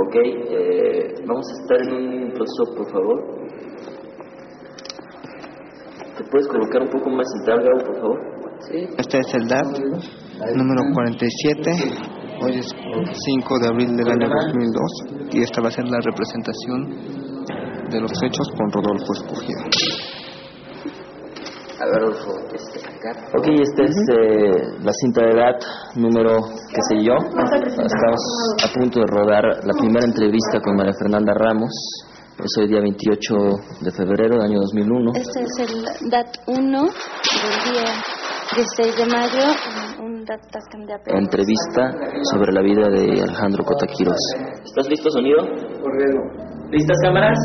Ok, eh, vamos a estar en un proceso, por favor. ¿Te puedes colocar un poco más central, Gabo, por favor? Sí. Este es el DAT número 47. Hoy es 5 de abril del año 2002 y esta va a ser la representación de los hechos con Rodolfo Escogido. A ver, Rodolfo, este, acá. Ok, esta es eh, la cinta de edad número, qué sé yo. Estamos a punto de rodar la primera entrevista con María Fernanda Ramos. Es hoy día 28 de febrero del año 2001. Este es el DAT 1 del día 16 de mayo, un DAT Tascam de apenas. Entrevista sobre la vida de Alejandro Cotaquiros. ¿Estás listo, sonido? ¿Listas cámaras?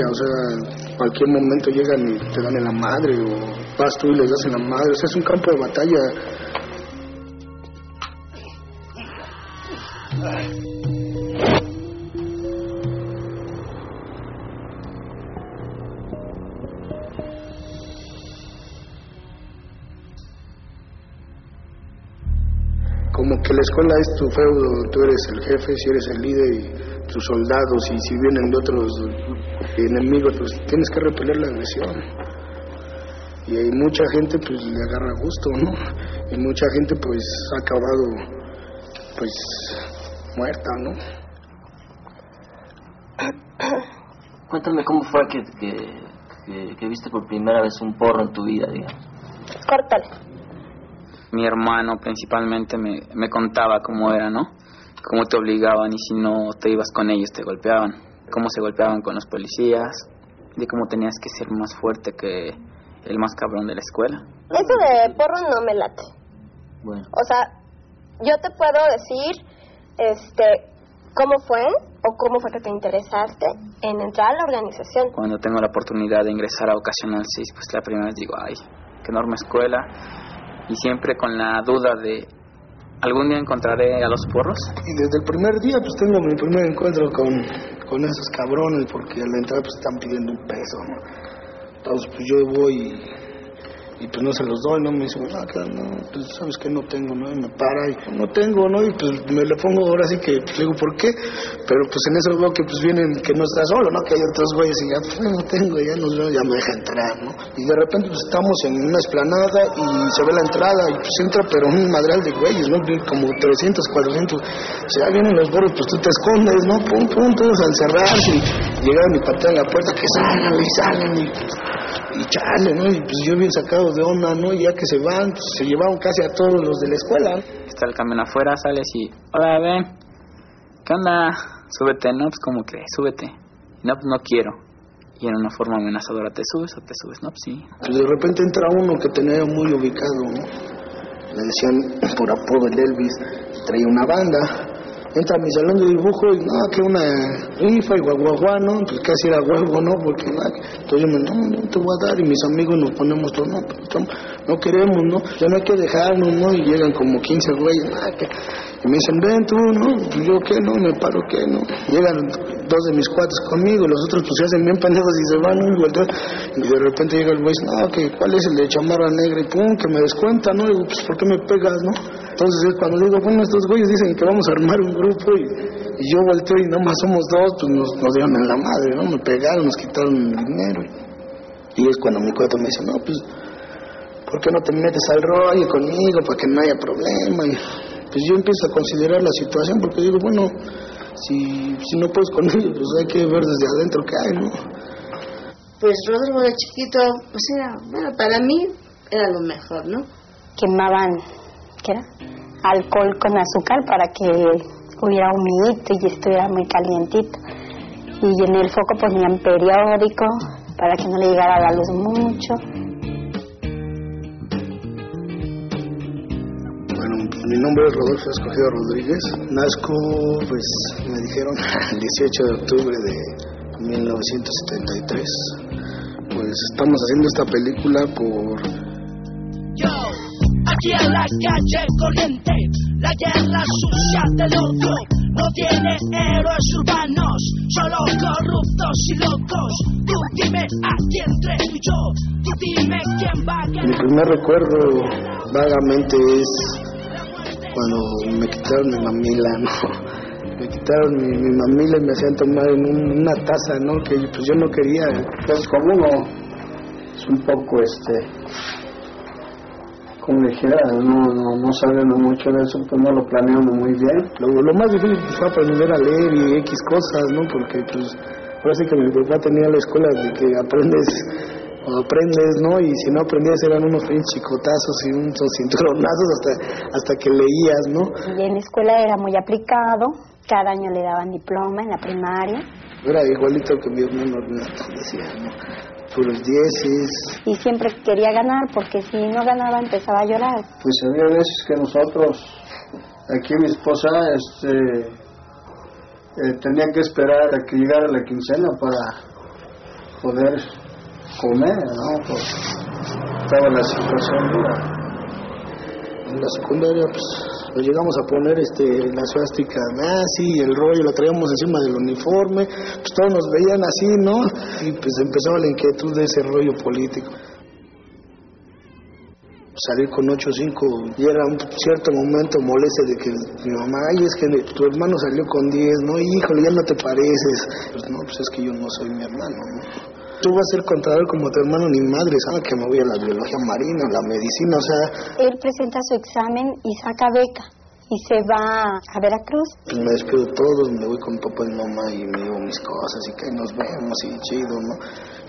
O sea, cualquier momento llegan y te dan en la madre, o vas tú y les das en la madre, o sea, es un campo de batalla. Como que la escuela es tu feudo, tú eres el jefe, si eres el líder y tus soldados, y si vienen de otros enemigos, pues tienes que repeler la agresión. Y hay mucha gente pues le agarra gusto, ¿no? Y mucha gente pues ha acabado pues muerta, ¿no? Cuéntame cómo fue que, que, que- que viste por primera vez un porro en tu vida, digamos. Córtale. mi hermano principalmente me, me contaba cómo era, ¿no? Cómo te obligaban y si no te ibas con ellos te golpeaban. Cómo se golpeaban con los policías, de cómo tenías que ser más fuerte que el más cabrón de la escuela. Eso de porro no me late. Bueno, O sea, yo te puedo decir, este, cómo fue o cómo fue que te interesaste en entrar a la organización. Cuando tengo la oportunidad de ingresar a Ocasional 6, pues la primera vez digo, ay, qué enorme escuela. Y siempre con la duda de, ¿algún día encontraré a los porros? Y desde el primer día pues tengo mi primer encuentro con, con esos cabrones porque a la entrada pues están pidiendo un peso. Entonces pues yo voy y, y, pues no se los doy, ¿no? Me dice, bueno, acá no, pues sabes que no tengo, ¿no? Y me para y no tengo, ¿no? Y pues me le pongo ahora sí que, pues, digo, ¿por qué? Pero pues en eso veo que pues vienen, que no está solo, ¿no? Que hay otros güeyes y ya, pues no tengo, ya veo, ya me deja entrar, ¿no? Y de repente pues estamos en una esplanada y se ve la entrada y pues entra pero un madral de güeyes, ¿no? Como 300, 400. O sea, vienen los borros, pues tú te escondes, ¿no? Pum, pum, todos a encerrarse y llegaron y patean la puerta, que salgan y salen y, y chale, ¿no? Y pues yo bien sacado de onda, ¿no? Y ya que se van, pues se llevaron casi a todos los de la escuela. Está el camión afuera, sales y, hola, ven, ¿qué onda? Súbete, no, pues como crees, súbete. No, pues no quiero. Y en una forma amenazadora, ¿te subes o te subes? No, pues sí. Pues de repente entra uno que tenía muy ubicado, ¿no? Le decían por apodo el Elvis, traía una banda entra a mi salón de dibujo y no, que una rifa y guaguaguá, ¿no? Pues casi era huevo, ¿no? Porque no, entonces yo me, no, no te voy a dar y mis amigos nos ponemos todos, no, pues, no queremos, ¿no? Ya no hay que dejarnos, ¿no? Y llegan como 15 güeyes, que... y me dicen, ven tú, ¿no? Yo qué, ¿no? Me paro, ¿qué, no? Llegan dos de mis cuates conmigo, los otros pues se hacen bien pendejos y se van, ¿no? Y de repente llega el güey, no, que ¿cuál es el de chamarra negra? Y pum, que me descuenta, ¿no? Y digo, pues ¿por qué me pegas, no? Entonces es cuando digo, bueno, estos güeyes dicen que vamos a armar un grupo y, y yo volteo y nomás somos dos, pues nos, nos dieron en la madre, ¿no? Me pegaron, nos quitaron el dinero. Y es cuando mi cuate me dice, no, pues, ¿por qué no te metes al rollo conmigo para que no haya problema? Y pues yo empiezo a considerar la situación porque digo, bueno, si, si no puedes con ellos, pues hay que ver desde adentro qué hay, ¿no? Pues Rodrigo de chiquito, pues era, bueno, para mí era lo mejor, ¿no? Quemaban, ¿qué era? Alcohol con azúcar para que hubiera humidito y estuviera muy calientito. Y en el foco ponían periódico para que no le llegara la luz mucho. Mi nombre es Rodolfo Escogido Rodríguez. Nazco, pues me dijeron el 18 de octubre de 1973. Pues estamos haciendo esta película por yo, aquí en la calle corriente, la guerra sucia del odio no tiene héroes urbanos, solo corruptos y locos. Tú dime aquí entre tú y yo, tú dime quién va a Mi primer recuerdo vagamente es cuando me quitaron mi mamila, ¿no? me quitaron mi, mi, mamila y me hacían tomar en un, una taza, ¿no? Que pues yo no quería. Entonces, como uno es un poco, este, como dijera, no, no, no sabemos mucho de eso, pues no lo planeamos muy bien. Lo, lo más difícil fue aprender a leer y X cosas, ¿no? Porque pues sí que mi papá tenía la escuela de que aprendes o aprendes, ¿no? Y si no aprendías eran unos chicotazos y unos cinturonazos hasta, hasta que leías, ¿no? Y en la escuela era muy aplicado, cada año le daban diploma en la primaria. Era igualito que mi hermano decía, ¿no? puros dieces. Y siempre quería ganar porque si no ganaba empezaba a llorar. Pues había veces que nosotros, aquí mi esposa, este, eh, tenía que esperar a que llegara la quincena para poder comer, ¿no? Pues estaba la situación dura. En la secundaria, pues nos llegamos a poner este la suástica nazi, el rollo, lo traíamos encima del uniforme, pues todos nos veían así, ¿no? Y pues empezaba la inquietud de ese rollo político. Salir con 8 o 5 y era un cierto momento moleste de que mi mamá, ay, es que tu hermano salió con 10, ¿no? Híjole, ya no te pareces. Pues no, pues es que yo no soy mi hermano, ¿no? Tú vas a ser contador como tu hermano ni madre, ¿sabes? Que me voy a la biología marina, la medicina, o sea... Él presenta su examen y saca beca y se va a Veracruz. Pues me despido de todos, me voy con mi papá y mamá y me llevo mis cosas y que nos vemos y chido, ¿no?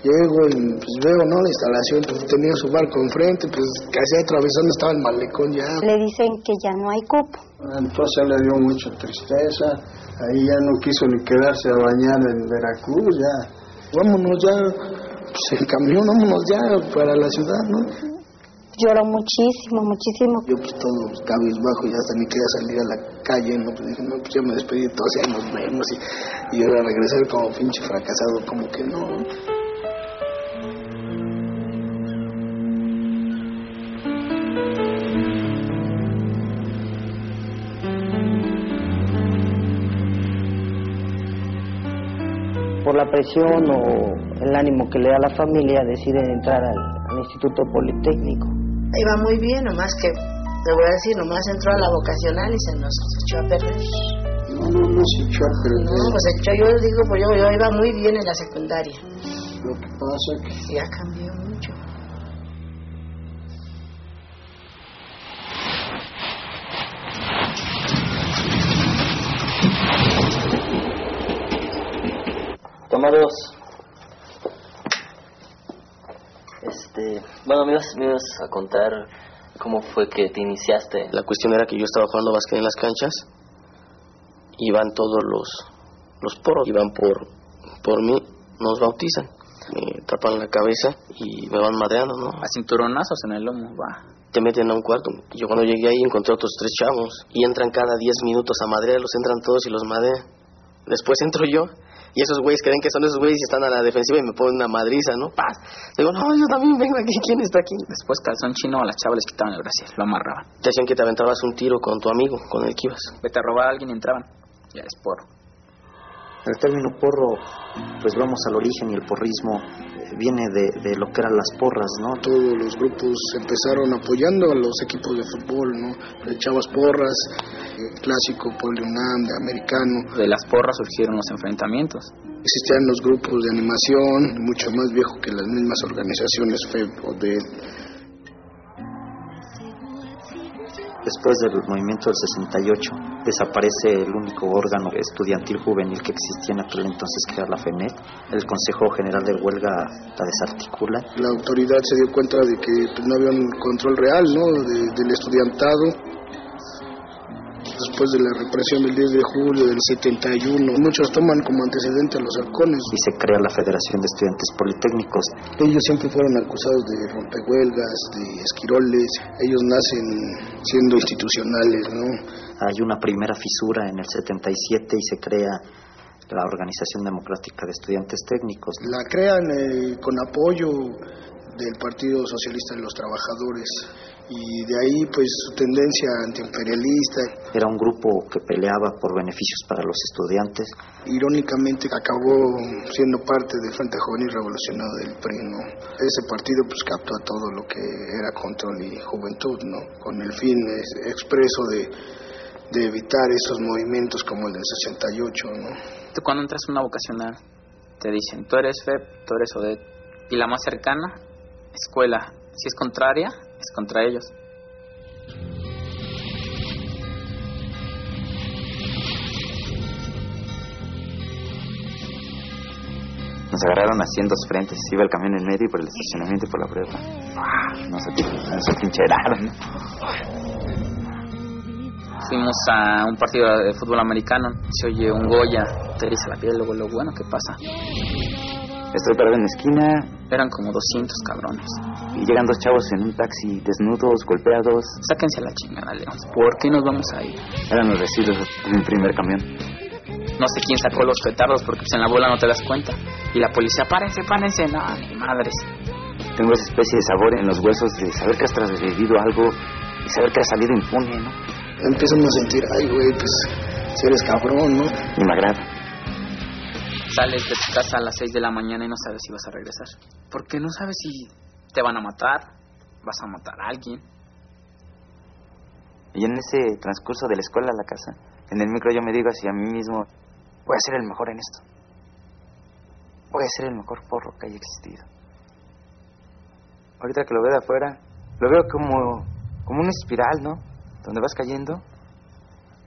Llego y pues veo, ¿no? La instalación, pues tenía su barco enfrente, pues casi atravesando estaba el malecón ya. Le dicen que ya no hay cupo. Entonces le dio mucha tristeza, ahí ya no quiso ni quedarse a bañar en Veracruz, ya vámonos ya, pues el camión, vámonos ya para la ciudad, ¿no? Lloró muchísimo, muchísimo. Yo pues todo cabizbajo, ya hasta ni quería salir a la calle, ¿no? Pues dije, no, pues ya me despedí de todos, ya nos vemos. Y, y yo regresar como pinche fracasado, como que no. Presión o el ánimo que le da la familia, deciden entrar al, Instituto Politécnico. Iba muy bien, nomás que, te voy a decir, nomás entró a la vocacional y se nos echó a perder. No, no, no se echó a perder. No, pues echó, yo digo, pues yo, yo iba muy bien en la secundaria. Lo que pasa es que... Ya cambió mucho. Toma dos. Este, bueno, me ibas, me ibas a contar cómo fue que te iniciaste. La cuestión era que yo estaba jugando básquet en las canchas, iban todos los, los poros, iban por, por mí, nos bautizan. Eh, tapan la cabeza y me van madreando, ¿no? A cinturonazos en el lomo, va. Te meten a un cuarto. Yo cuando llegué ahí encontré otros tres chavos y entran cada 10 minutos a madrearlos, entran todos y los madrean. Después entro yo y esos güeyes creen que son esos güeyes y están a la defensiva y me ponen una madriza, ¿no? Paz. Digo, no, yo también vengo aquí, ¿quién está aquí? Después calzón chino a las chavas les quitaban el brasier, lo amarraban. Te hacían que te aventabas un tiro con tu amigo, con el que ibas. Vete a robar a alguien y entraban. Ya es porro. El término porro, pues vamos al origen y el porrismo eh, viene de, de lo que eran las porras, ¿no? Todos los grupos empezaron apoyando a los equipos de fútbol, ¿no? Le echabas porras, eh, clásico, poliunam, de americano. De las porras surgieron los enfrentamientos. Existían los grupos de animación, mucho más viejo que las mismas organizaciones FEB o de Después del movimiento del 68, desaparece el único órgano estudiantil juvenil que existía en aquel entonces, que era la FENET. El Consejo General de Huelga la desarticula. La autoridad se dio cuenta de que pues, no había un control real ¿no? de- del estudiantado. Después de la represión del 10 de julio del 71, muchos toman como antecedente a los halcones. Y se crea la Federación de Estudiantes Politécnicos. Ellos siempre fueron acusados de rompehuelgas, de esquiroles. Ellos nacen siendo institucionales, ¿no? Hay una primera fisura en el 77 y se crea la Organización Democrática de Estudiantes Técnicos. La crean eh, con apoyo del Partido Socialista de los Trabajadores y de ahí pues su tendencia antiimperialista. Era un grupo que peleaba por beneficios para los estudiantes. Irónicamente acabó siendo parte del Frente Juvenil Revolucionario del PRI, ¿no? Ese partido pues captó a todo lo que era control y juventud, ¿no? Con el fin expreso de, de evitar esos movimientos como el del 68, ¿no? Tú cuando entras a una vocacional, te dicen, tú eres FEP, tú eres ODET. Y la más cercana, escuela. Si es contraria, contra ellos. Nos agarraron así en dos frentes. Iba el camión en medio y por el estacionamiento y por la prueba. ¡Ah! Nos, ati- nos atrincheraron. Fuimos a un partido de fútbol americano. Se oye un Goya, te eriza la piel, luego lo bueno, ¿qué pasa? Estoy parado en la esquina Eran como 200 cabrones. y llegan dos chavos en un taxi desnudos, golpeados. Sáquense a la chingada, León. ¿Por qué nos vamos a ir? Eran los residuos de mi primer camión. No sé quién sacó los petardos porque pues, en la bola no te das cuenta. Y la policía, párense, párense. No, ni madres. Tengo esa especie de sabor en los huesos de saber que has trasgredido algo y saber que has salido impune, ¿no? Empiezan a sentir, ay güey, pues si eres cabrón, ¿no? Y me agrada. Sales de tu casa a las 6 de la mañana y no sabes si vas a regresar. Porque no sabes si te van a matar, vas a matar a alguien. Y en ese transcurso de la escuela a la casa, en el micro yo me digo así a mí mismo, voy a ser el mejor en esto. Voy a ser el mejor porro que haya existido. Ahorita que lo veo de afuera, lo veo como, como una espiral, ¿no? Donde vas cayendo,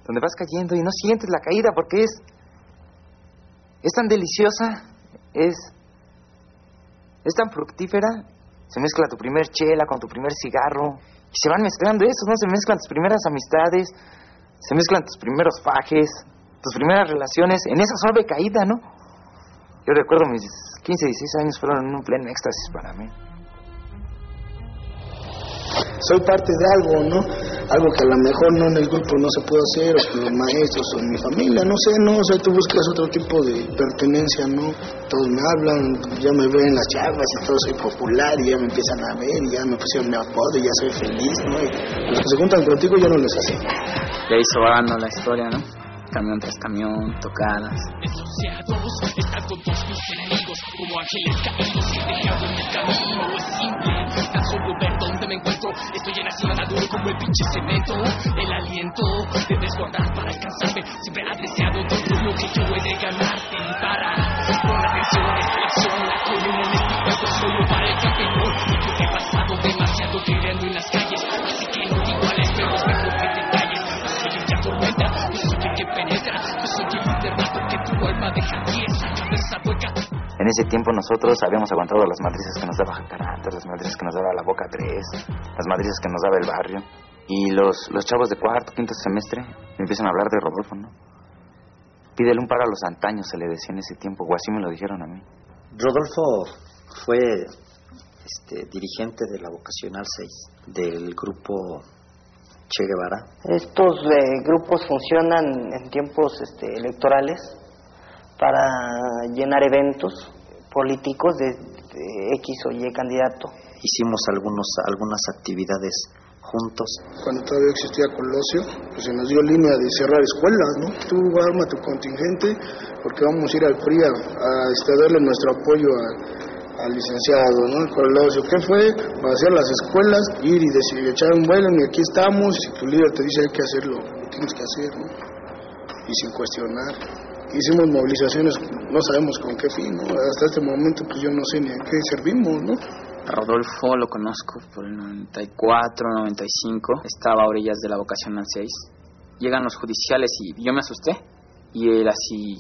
donde vas cayendo y no sientes la caída porque es, es tan deliciosa, es, es tan fructífera. Se mezcla tu primer chela con tu primer cigarro y se van mezclando esos, ¿no? Se mezclan tus primeras amistades, se mezclan tus primeros fajes, tus primeras relaciones en esa suave caída, ¿no? Yo recuerdo mis 15, 16 años fueron un pleno éxtasis para mí. Soy parte de algo, ¿no? Algo que a lo mejor no en el grupo no se puede hacer, o con los maestros, o en mi familia, no sé, no, o sea, tú buscas otro tipo de pertenencia, ¿no? Todos me hablan, ya me ven en las charlas y todo, soy popular, y ya me empiezan a ver, y ya me pusieron mi apodo, y ya soy feliz, ¿no? Y los que se juntan contigo ya no les hace. Y ahí se va dando la historia, ¿no? Camión tras camión, tocadas. Asociados, están con todos mis enemigos como ángeles caídos y dejado en el camino es simple, solo ver dónde me encuentro. Estoy en la cima duro como el pinche cemento. El aliento de desbordar para alcanzarme. Siempre ha deseado todo lo que yo he de ganarte. Y para con atención selección la columna en este juego solo para el campeón. Y yo he pasado demasiado viviendo en las calles. Así que no iguales pero es mejor que te calles. No soy el que atormenta no soy el que penetra. No soy el internato que tu alma deja tiesa. Cabeza hueca En ese tiempo nosotros habíamos aguantado las madrizas que nos daba Jacaranda, las madrizas que nos daba la Boca 3, las madrizas que nos daba el barrio. Y los, los chavos de cuarto, quinto semestre me empiezan a hablar de Rodolfo, ¿no? Pídele un par a los antaños, se le decía en ese tiempo, o así me lo dijeron a mí. Rodolfo Fue este, dirigente de la Vocacional 6 del grupo Che Guevara. Estos eh, grupos funcionan en tiempos este, electorales para llenar eventos políticos de, de X o Y candidato. Hicimos algunos, algunas actividades juntos. Cuando todavía existía Colosio, pues se nos dio línea de cerrar escuelas, ¿no? Tú arma tu contingente porque vamos a ir al PRI a, a este, a darle nuestro apoyo a, al licenciado, ¿no? Colosio, ¿qué fue? Para hacer las escuelas, ir y decir, echar un vuelo y aquí estamos, si tu líder te dice hay que hacerlo, lo tienes que hacer, ¿no? Y sin cuestionar. Hicimos movilizaciones, no sabemos con qué fin, ¿no? Hasta este momento pues yo no sé ni a qué servimos, ¿no? Rodolfo lo conozco por el 94, 95. Estaba a orillas de la vocación al 6. Llegan los judiciales y yo me asusté. Y él así,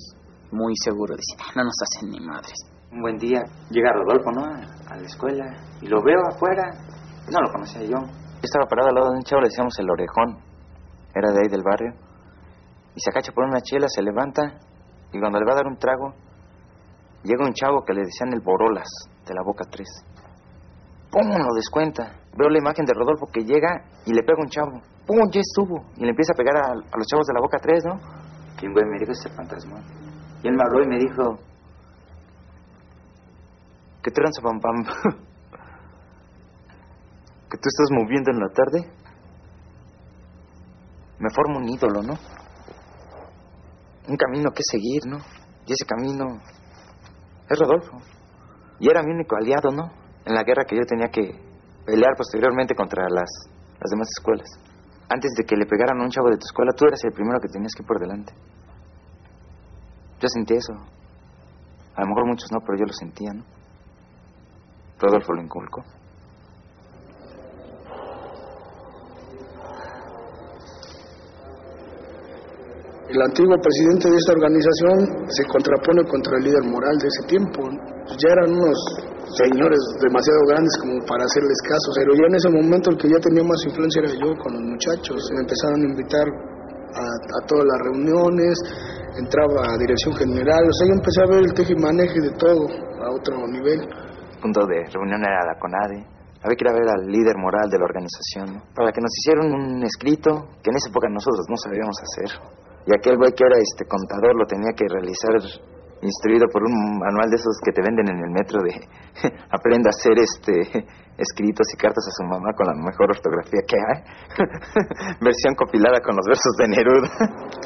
muy seguro, dice, "Ah, no nos hacen ni madres. Un buen día llega Rodolfo, ¿no? A la escuela y lo veo afuera. No lo conocía yo. Yo estaba parado al lado de un chavo, le decíamos el orejón. Era de ahí del barrio. Y se acacha por una chela, se levanta y cuando le va a dar un trago, llega un chavo que le decían el Borolas de la Boca 3. ¡Pum! Lo descuenta. Veo la imagen de Rodolfo que llega y le pega un chavo. ¡Pum! Ya estuvo. Y le empieza a pegar a, los chavos de la Boca 3, ¿no? Y güey me dijo, ese fantasma. Y él me habló y me dijo, ¿qué tranza, pam pam? ¿Que tú estás moviendo en la tarde? Me forma un ídolo, ¿no? Un camino que seguir, ¿no? Y ese camino es Rodolfo. Y era mi único aliado, ¿no? En la guerra que yo tenía que pelear posteriormente contra las, las demás escuelas. Antes de que le pegaran a un chavo de tu escuela, tú eras el primero que tenías que ir por delante. Yo sentí eso. A lo mejor muchos no, pero yo lo sentía, ¿no? Rodolfo lo inculcó. El antiguo presidente de esta organización se contrapone contra el líder moral de ese tiempo. Ya eran unos señores demasiado grandes como para hacerles caso, pero ya en ese momento el que ya tenía más influencia era yo con los muchachos. Me empezaron a invitar a, a todas las reuniones, entraba a dirección general, o sea, yo empecé a ver el teje y maneje de todo a otro nivel. punto de reunión era la CONADE. Había que ir a ver al líder moral de la organización, ¿no? Para que nos hicieran un escrito que en esa época nosotros no sabíamos hacer. Y aquel güey que era este contador lo tenía que realizar instruido por un manual de esos que te venden en el metro de aprenda a hacer este escritos y cartas a su mamá con la mejor ortografía que hay. Versión compilada con los versos de Neruda.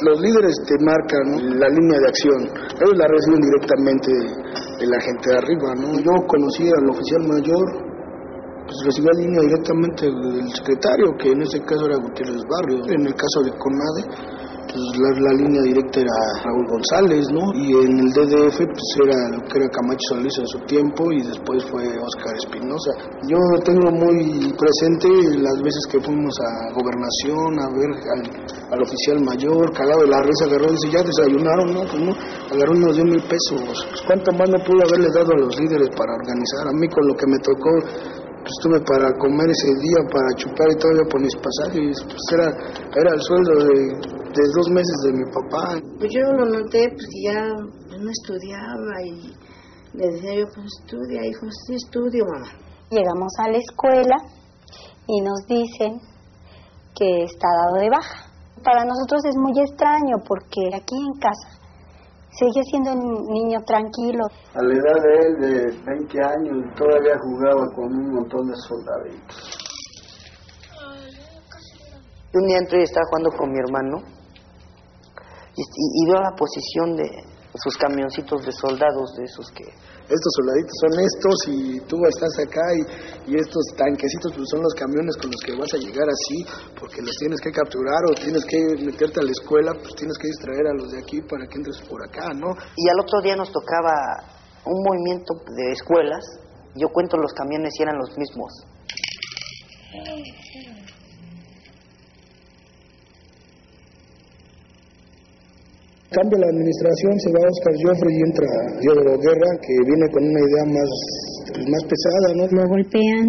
Los líderes te marcan la línea de acción, ellos la reciben directamente de la gente de arriba, ¿no? Yo conocí al oficial mayor, pues recibía línea directamente del secretario, que en ese caso era Gutiérrez Barrio. En el caso de CONADE, pues la, línea directa era Raúl González, ¿no? Y en el DDF, pues era lo que era Camacho Solís en su tiempo y después fue Oscar Espinosa. Yo tengo muy presente las veces que fuimos a Gobernación a ver al, al oficial mayor, calado de la risa, agarró y dice, ya desayunaron, ¿no? Pues no, agarró unos 10 mil pesos. Pues, ¿Cuánto más no pudo haberles dado a los líderes para organizar? A mí con lo que me tocó pues tuve para comer ese día, para chupar y todavía por mis pasajes, pues era, era el sueldo de, de dos meses de mi papá. Pues yo lo noté porque ya no estudiaba y le decía yo, pues estudia, hijo, sí estudio, mamá. Llegamos a la escuela y nos dicen que está dado de baja. Para nosotros es muy extraño porque aquí en casa sigue siendo un niño tranquilo. A la edad de él, de 20 años, todavía jugaba con un montón de soldaditos. Un día entro y estaba jugando con mi hermano y, y- veo la posición de sus camioncitos de soldados, de esos que... Estos soldaditos son estos y tú estás acá y, y estos tanquecitos pues son los camiones con los que vas a llegar así porque los tienes que capturar o tienes que meterte a la escuela, pues tienes que distraer a los de aquí para que entres por acá, ¿no? Y al otro día nos tocaba un movimiento de escuelas. Yo cuento los camiones y eran los mismos. Cambia la administración, se va Oscar Joffre y entra Diodoro Guerra, que viene con una idea más, más pesada, ¿no? Lo golpean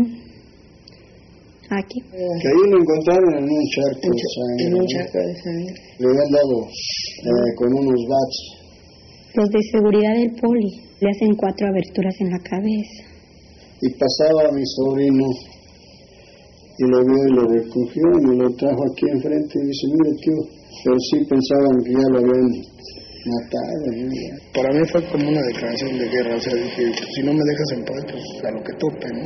aquí. Que ahí lo encontraron en un charco de sangre. En un charco de sangre. Le habían dado eh, con unos bats. Los de seguridad del poli le hacen cuatro aberturas en la cabeza. y pasaba mi sobrino y lo vio y lo recogió y me lo trajo aquí enfrente y dice, mire tío, pero sí pensaban que ya lo habían matado. Para mí fue como una declaración de guerra, o sea, dije, si no me dejas en paz, pues a lo que tope, ¿no?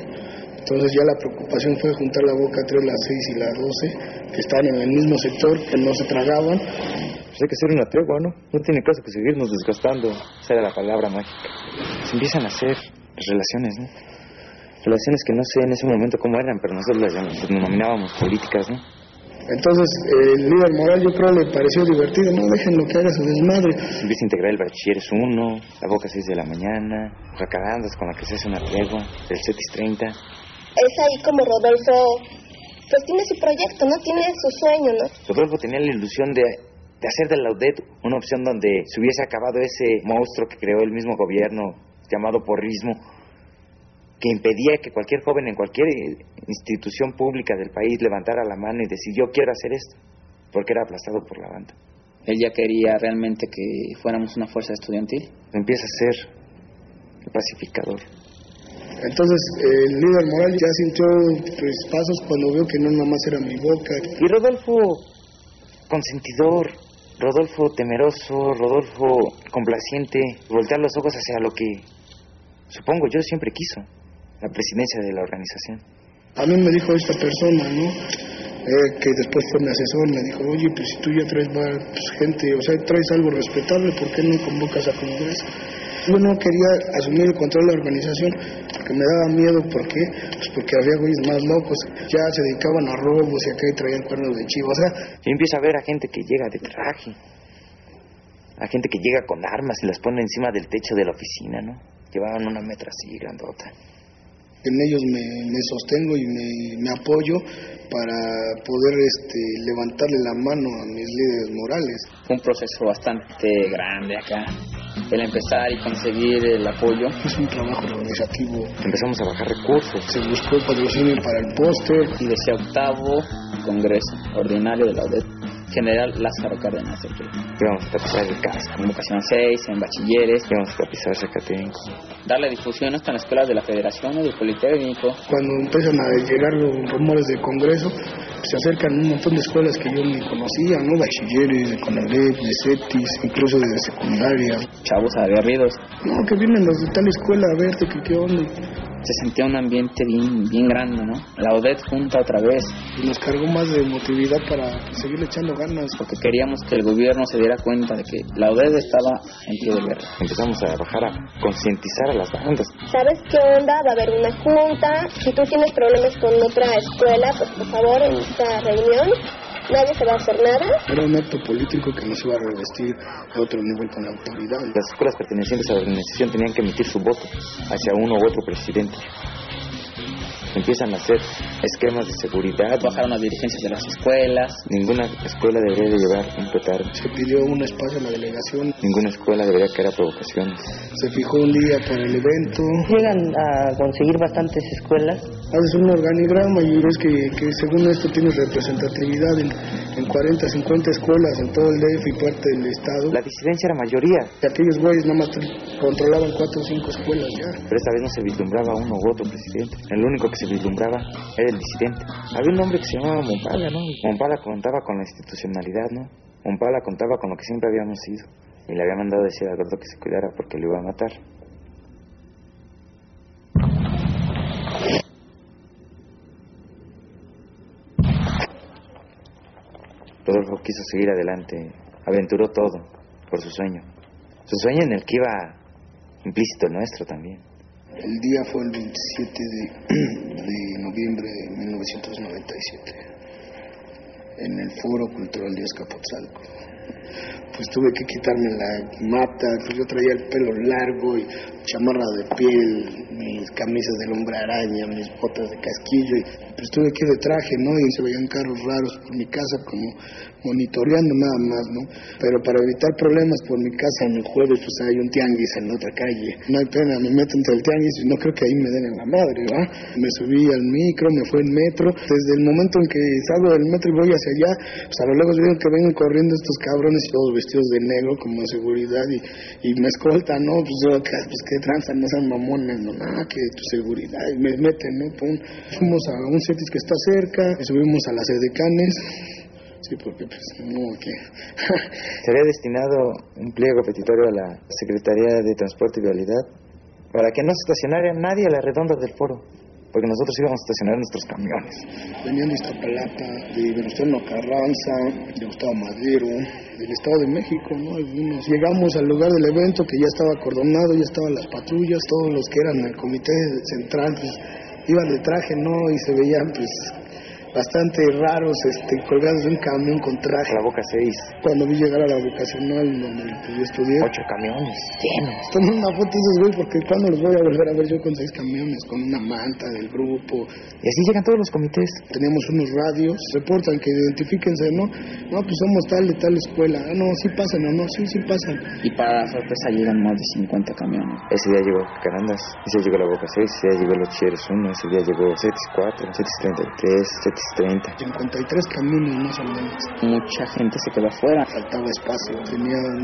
Entonces ya la preocupación fue juntar la boca entre las 6 y las 12, que estaban en el mismo sector, que no se tragaban. Pues hay que hacer una tregua, ¿no? No tiene caso que seguirnos desgastando, esa era la palabra mágica. Se empiezan a hacer relaciones, ¿no? Relaciones que no sé en ese momento cómo eran, pero nosotros las denominábamos políticas, ¿no? Entonces, el líder moral yo creo le pareció divertido, no déjenlo que haga su desmadre. Empieza a integrar el bachiller es uno, la boca 6 de la mañana, racadandas con la que se hace una tregua, el CETIS 30. Es ahí como Rodolfo, pues tiene su proyecto, ¿no? Tiene su sueño, ¿no? Rodolfo tenía la ilusión de, de hacer de la UDET una opción donde se hubiese acabado ese monstruo que creó el mismo gobierno llamado porrismo, que impedía que cualquier joven en cualquier institución pública del país levantara la mano y decir yo quiero hacer esto, porque era aplastado por la banda. Él ya quería realmente que fuéramos una fuerza estudiantil. Empieza a ser el pacificador. Entonces el líder moral ya sintió pues, pasos cuando vio que no nada más era mi boca. Y Rodolfo, consentidor, Rodolfo temeroso, Rodolfo complaciente, voltear los ojos hacia lo que supongo yo siempre quiso, la presidencia de la organización. A mí me dijo esta persona, ¿no? Eh, que después fue mi asesor, me dijo, oye, pues si tú ya traes más gente, o sea, traes algo respetable, ¿por qué no convocas a Congreso? Yo no quería asumir el control de la organización porque me daba miedo, ¿por qué? Pues porque había güeyes más locos, ya se dedicaban a robos y acá y traían cuernos de chivo, o sea... Yo empiezo a ver a gente que llega de traje, a gente que llega con armas y las pone encima del techo de la oficina, ¿no? Llevaban una metra así grandota. En ellos me, me sostengo y me, me, apoyo para poder este, levantarle la mano a mis líderes morales. Fue un proceso bastante grande acá, el empezar y conseguir el apoyo. Es un trabajo organizativo. Empezamos a bajar recursos. Se buscó patrocinio para el póster. Y decía octavo congreso ordinario de la ODET General Lázaro Cárdenas del Río. Íbamos a tapizar el casco. Convocación 6, en bachilleres. Íbamos a tapizar Zacatenco. Darle difusión hasta en las escuelas de la Federación y del Politécnico. Cuando empiezan a llegar los rumores del Congreso, se acercan un montón de escuelas que yo ni conocía, ¿no? Bachilleres, de CONALEP, de CETIS, incluso de secundaria. Chavos aguerridos. No, que vienen los de tal escuela a verte, que qué onda se sentía un ambiente bien, bien grande, ¿no? La ODET junta otra vez. Y nos cargó más de emotividad para seguir echando ganas. Porque queríamos que el gobierno se diera cuenta de que la ODET estaba en pie de guerra. Empezamos a bajar a concientizar a las bandas. ¿Sabes qué onda? Va a haber una junta. Si tú tienes problemas con otra escuela, pues por favor en esta reunión nadie se va a hacer nada. Era un acto político que nos iba a revestir a otro nivel con la autoridad. Las escuelas pertenecientes a la organización tenían que emitir su voto hacia uno u otro presidente. Empiezan a hacer esquemas de seguridad. Bajaron las dirigencias de las escuelas. Ninguna escuela debería de llevar un petardo. Se pidió un espacio en la delegación. Ninguna escuela debería a provocaciones. Se fijó un día para el evento. Llegan a conseguir bastantes escuelas. Haces un organigrama y ves que, que según esto tienes representatividad en, en 40, 50 escuelas en todo el DF y parte del Estado. La disidencia era mayoría. Y aquellos güeyes nada más controlaban 4 o 5 escuelas ya. Pero esta vez no se vislumbraba uno u otro presidente. El único que se vislumbraba era el disidente. Había un hombre que se llamaba Mompala, ¿no? Mompala contaba con la institucionalidad, ¿no? Mompala contaba con lo que siempre habíamos sido. Y le había mandado decir al gordo que se cuidara porque lo iba a matar. Rodolfo quiso seguir adelante, aventuró todo por su sueño. Su sueño en el que iba implícito el nuestro también. El día fue el 27 de, de noviembre de 1997, en el Foro Cultural de Azcapotzalco. Pues tuve que quitarme la mata, pues yo traía el pelo largo y chamarra de piel, mis camisas del hombre araña, mis botas de casquillo, y pues tuve que ir de traje, ¿no? Y se veían carros raros por mi casa como monitoreando nada más, ¿no? Pero para evitar problemas por mi casa en el jueves pues hay un tianguis en la otra calle. No hay pena, me meto entre el tianguis y no creo que ahí me den en la madre, ¿va? Me subí al micro, me fue en metro. Desde el momento en que salgo del metro y voy hacia allá, pues a lo lejos veo que vengan corriendo estos cabrones todos vestidos de negro como seguridad y, y me escoltan, ¿no? Pues yo, pues qué tranza, no sean mamones, ¿no? ah, que tu seguridad, y me meten, ¿no? Pum. Fuimos a un CETIS que está cerca, subimos a las edecanes, sí, porque pues, no, que... Se había destinado un pliego petitorio a la Secretaría de Transporte y Vialidad para que no estacionara nadie a la redonda del foro, porque nosotros íbamos a estacionar nuestros camiones. Venían de Iztapalapa, de Venustiano Carranza, de Gustavo Madero, del Estado de México, ¿no? Algunos. Llegamos al lugar del evento que ya estaba acordonado, ya estaban las patrullas, todos los que eran el comité central, pues iban de traje, ¿no? Y se veían, pues, bastante raros, este, colgados de un camión con traje. La boca 6. Cuando vi llegar a la vocacional donde yo estudié. Ocho camiones llenos. Tomé una foto de esos güeyes porque cuando los voy a volver a ver yo con seis camiones, con una manta del grupo. Y así llegan todos los comités. Teníamos unos radios, reportan que identifíquense, ¿no? No, pues somos tal de tal escuela. Ah, no, sí pasan, no, no, sí, sí pasan. Y para sorpresa llegan más de 50 camiones. Ese día llegó Carandas, ese día llegó la boca 6, ese día llegó los Chieres 1, ese día llegó Cetis 4, Cetis 33, Cetis 30. 53 camiones más o menos. Mucha gente se quedó afuera. Faltaba espacio, tenían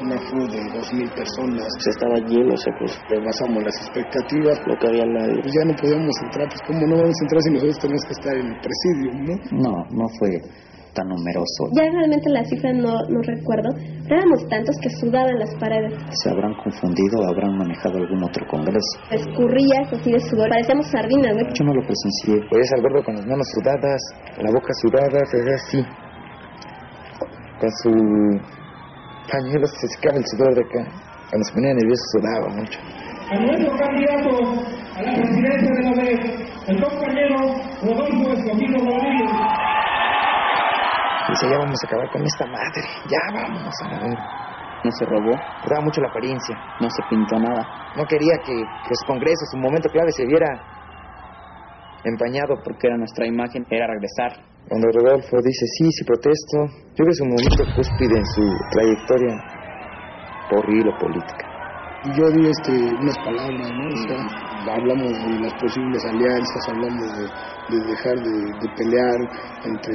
una flu de 2.000 personas. Se estaba lleno, o sea, pues rebasamos las expectativas. no cabía nadie. Pues ya no podíamos entrar, pues cómo no vamos a entrar si nosotros tenemos que estar en el presidio, ¿no? No, no fue tan numeroso. Ya realmente la cifra no, no recuerdo, pero éramos tantos que sudaban las paredes. Se habrán confundido o habrán manejado algún otro congreso. Escurrías así de sudor, parecíamos sardinas, ¿no? Yo no lo presencié. Veías al gordo con las manos sudadas, la boca sudada, se veía así. Con su pañuelo se secaba el sudor de acá. Cuando se ponía nervioso sudaba mucho. A nuestro candidato a la presidencia de la vez, el compañero Rodolfo Escogido Rodríguez. Dice, ya vamos a acabar con esta madre, ya vamos a ver. No se robó, daba mucho la apariencia. no se pintó nada. No quería que, que su congreso, su momento clave, se viera empañado. Porque era nuestra imagen, era regresar. Cuando Rodolfo dice, sí, sí protesto, yo veo su momento cúspide en su trayectoria porril o política. Y yo di este, unas palabras, ¿no? O sea, hablamos de las posibles alianzas, hablamos de, de dejar de, de pelear entre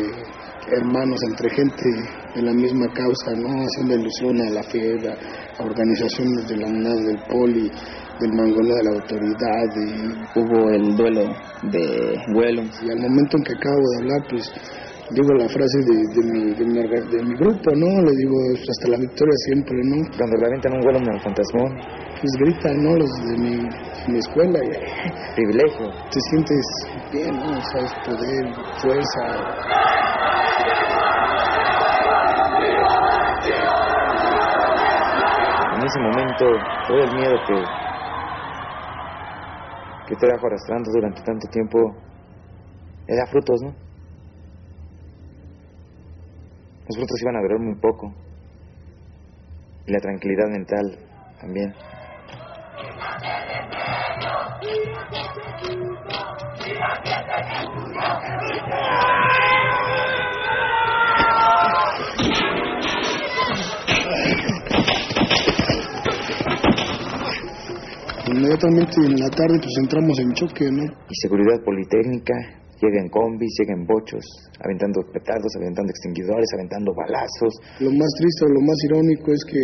hermanos, entre gente de la misma causa, ¿no? Haciendo ilusión a la FED, a, organizaciones de la UNAM, del POLI, del Mangoleo de la autoridad. Y, Hubo el duelo de vuelo. y al momento en que acabo de hablar, pues digo la frase de, de, mi, de, mi, de mi grupo, ¿no? Le digo, hasta la victoria siempre, ¿no? Cuando le aventan un vuelo en el fantasmón, Pues gritan, ¿no? Los de mi, escuela. Y, privilegio. te sientes bien, ¿no? O sea, es poder, fuerza. Ese momento, todo el miedo que, que trajo arrastrando durante tanto tiempo, le da frutos, ¿no? Los frutos iban a durar muy poco. Y la tranquilidad mental también. Inmediatamente en la tarde pues entramos en choque, ¿no? Y seguridad politécnica, llega en combis, llega en bochos, aventando petardos, aventando extinguidores, aventando balazos. Lo más triste o lo más irónico es que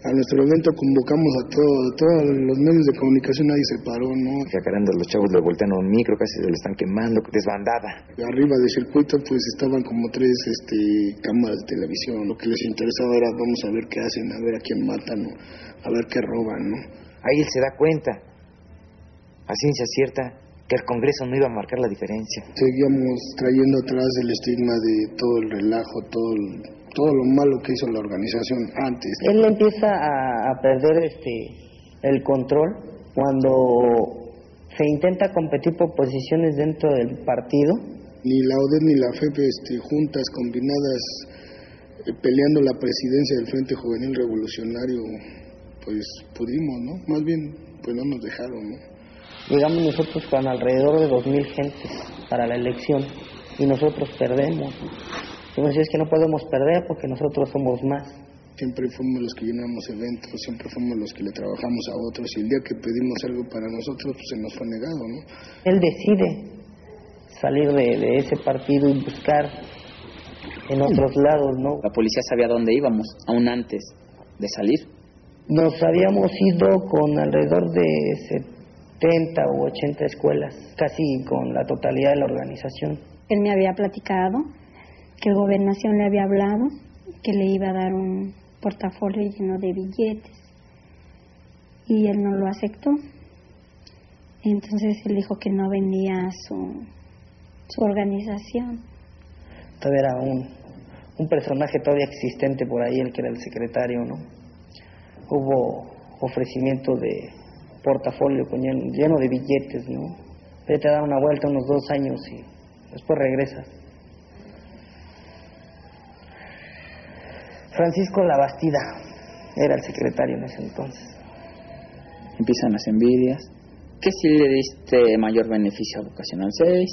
a nuestro evento convocamos a todo, a todos los medios de comunicación, nadie se paró, ¿no? Jacaranda, los chavos le voltean un micro, casi se le están quemando, desbandada. Arriba del circuito pues estaban como tres este, cámaras de televisión. Lo que les interesaba era vamos a ver qué hacen, a ver a quién matan, a ver qué roban, ¿no? Ahí él se da cuenta, a ciencia cierta, que el Congreso no iba a marcar la diferencia. Seguíamos trayendo atrás el estigma de todo el relajo, todo, el- todo lo malo que hizo la organización antes. Él empieza a, a perder este el control cuando se intenta competir por posiciones dentro del partido. Ni la ODED ni la FEP este, juntas, combinadas, eh, peleando la presidencia del Frente Juvenil Revolucionario, pues pudimos, ¿no? Más bien, pues no nos dejaron, ¿no? Llegamos nosotros con alrededor de 2.000 gentes para la elección y nosotros perdemos. Entonces es que no podemos perder porque nosotros somos más. Siempre fuimos los que llenamos eventos, siempre fuimos los que le trabajamos a otros y el día que pedimos algo para nosotros, pues se nos fue negado, ¿no? Él decide salir de, de ese partido y buscar en otros lados, ¿no? La policía sabía dónde íbamos, aún antes de salir. Nos habíamos ido con alrededor de 70 u 80 escuelas, casi con la totalidad de la organización. Él me había platicado que gobernación le había hablado que le iba a dar un portafolio lleno de billetes y él no lo aceptó. Entonces él dijo que no vendía su, su organización. Todavía era un, un personaje todavía existente por ahí, el que era el secretario, ¿no? Hubo ofrecimiento de portafolio lleno, de billetes, ¿no? Vete a dar una vuelta unos dos años y después regresas. Francisco Labastida era el secretario en ese entonces. Empiezan las envidias. Que si le diste mayor beneficio a Vocacional 6,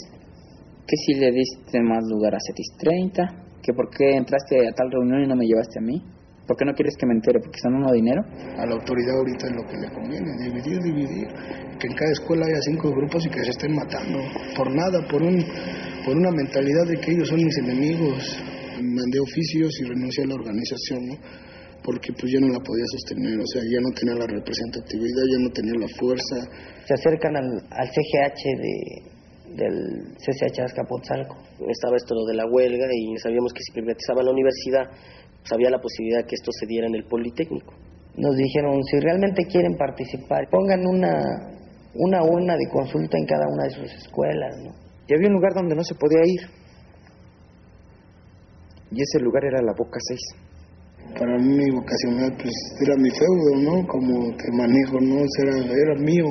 que si le diste más lugar a CETIS 30, que por qué entraste a tal reunión y no me llevaste a mí. ¿Por qué no quieres que me entere? ¿Porque están dando dinero? A la autoridad ahorita es lo que le conviene, dividir, dividir. Que en cada escuela haya cinco grupos y que se estén matando. Por nada, por, un, por una mentalidad de que ellos son mis enemigos. Mandé oficios y renuncié a la organización, ¿no? Porque pues ya no la podía sostener, o sea, ya no tenía la representatividad, ya no tenía la fuerza. Se acercan al, al CGH de, del CCH Azcapotzalco. Estaba esto lo de la huelga y sabíamos que si privatizaban la universidad, pues había la posibilidad que esto se diera en el Politécnico. Nos dijeron, si realmente quieren participar, pongan una, una urna de consulta en cada una de sus escuelas. ¿no? Y había un lugar donde no se podía ir. Y ese lugar era la Boca 6. Para mí mi vocacional pues era mi feudo, ¿no? Como te manejo, ¿no? Era, era mío.